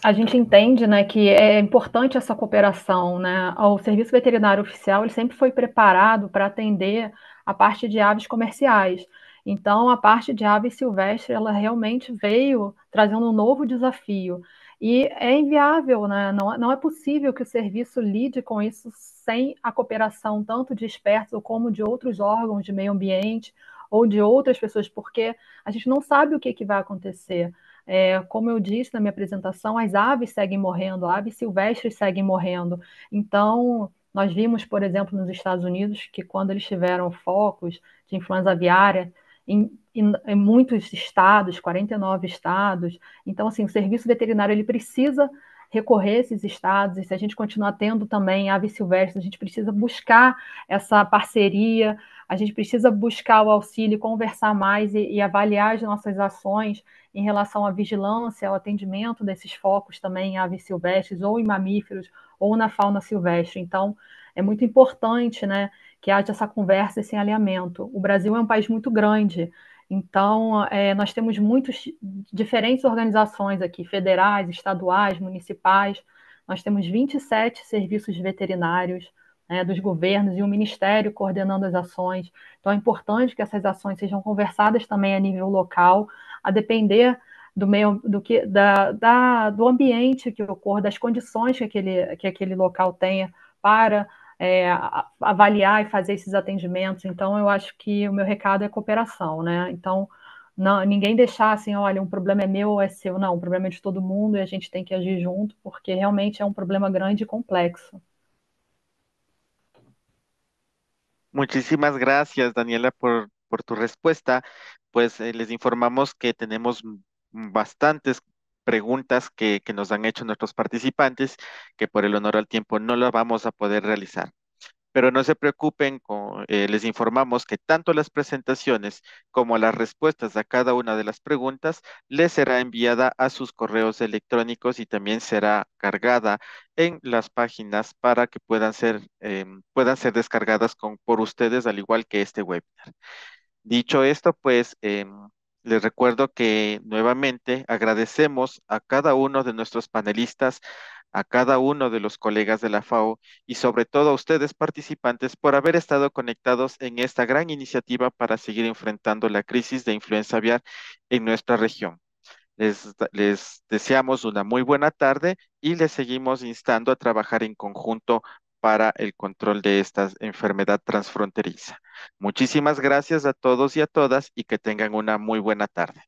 [SPEAKER 4] a gente entende né, que é importante essa cooperação. Né? O Serviço Veterinário Oficial ele sempre foi preparado para atender a parte de aves comerciais. Então, a parte de ave silvestre, ela realmente veio trazendo um novo desafio. E é inviável, né? não, não é possível que o serviço lide com isso sem a cooperação tanto de expertos como de outros órgãos de meio ambiente ou de outras pessoas, porque a gente não sabe o que, que vai acontecer. É, como eu disse na minha apresentação, as aves seguem morrendo, aves silvestres seguem morrendo. Então, nós vimos, por exemplo, nos Estados Unidos, que quando eles tiveram focos de influenza aviária, em, em, em, muitos estados, 49 estados. Então, assim, o serviço veterinário ele precisa recorrer a esses estados, e se a gente continuar tendo também aves silvestres, a gente precisa buscar essa parceria, a gente precisa buscar o auxílio, conversar mais e, e avaliar as nossas ações em relação à vigilância, ao atendimento desses focos também em aves silvestres, ou em mamíferos, ou na fauna silvestre. Então, é muito importante, né, que haja essa conversa, esse alinhamento. O Brasil é um país muito grande, então é, nós temos muitas diferentes organizações aqui, federais, estaduais, municipais. Nós temos 27 serviços veterinários né, dos governos e o Ministério coordenando as ações. Então é importante que essas ações sejam conversadas também a nível local, a depender do meio do que da, da, do ambiente que ocorre, das condições que aquele, que aquele local tenha para é, avaliar e fazer esses atendimentos. Então, eu acho que o meu recado é cooperação, né? Então, não, ninguém deixar assim, olha, um problema é meu ou é seu. Não, o problema é de todo mundo e a gente tem que agir junto, porque realmente é um problema grande e complexo.
[SPEAKER 1] Muchísimas gracias, Daniela, por, por tu respuesta. Pues eh, les informamos que tenemos bastantes preguntas que, nos han hecho nuestros participantes, que por el honor al tiempo no las vamos a poder realizar. Pero no se preocupen, eh, les informamos que tanto las presentaciones como las respuestas a cada una de las preguntas les será enviada a sus correos electrónicos y también será cargada en las páginas para que puedan ser, em, puedan ser descargadas con, por ustedes, al igual que este webinar. Dicho esto, pues em, les recuerdo que nuevamente agradecemos a cada uno de nuestros panelistas, a cada uno de los colegas de la FAO y sobre todo a ustedes participantes por haber estado conectados en esta gran iniciativa para seguir enfrentando la crisis de influenza aviar en nuestra región. Les, les deseamos una muy buena tarde y les seguimos instando a trabajar en conjunto para el control de esta enfermedad transfronteriza. Muchísimas gracias a todos y a todas y que tengan una muy buena tarde.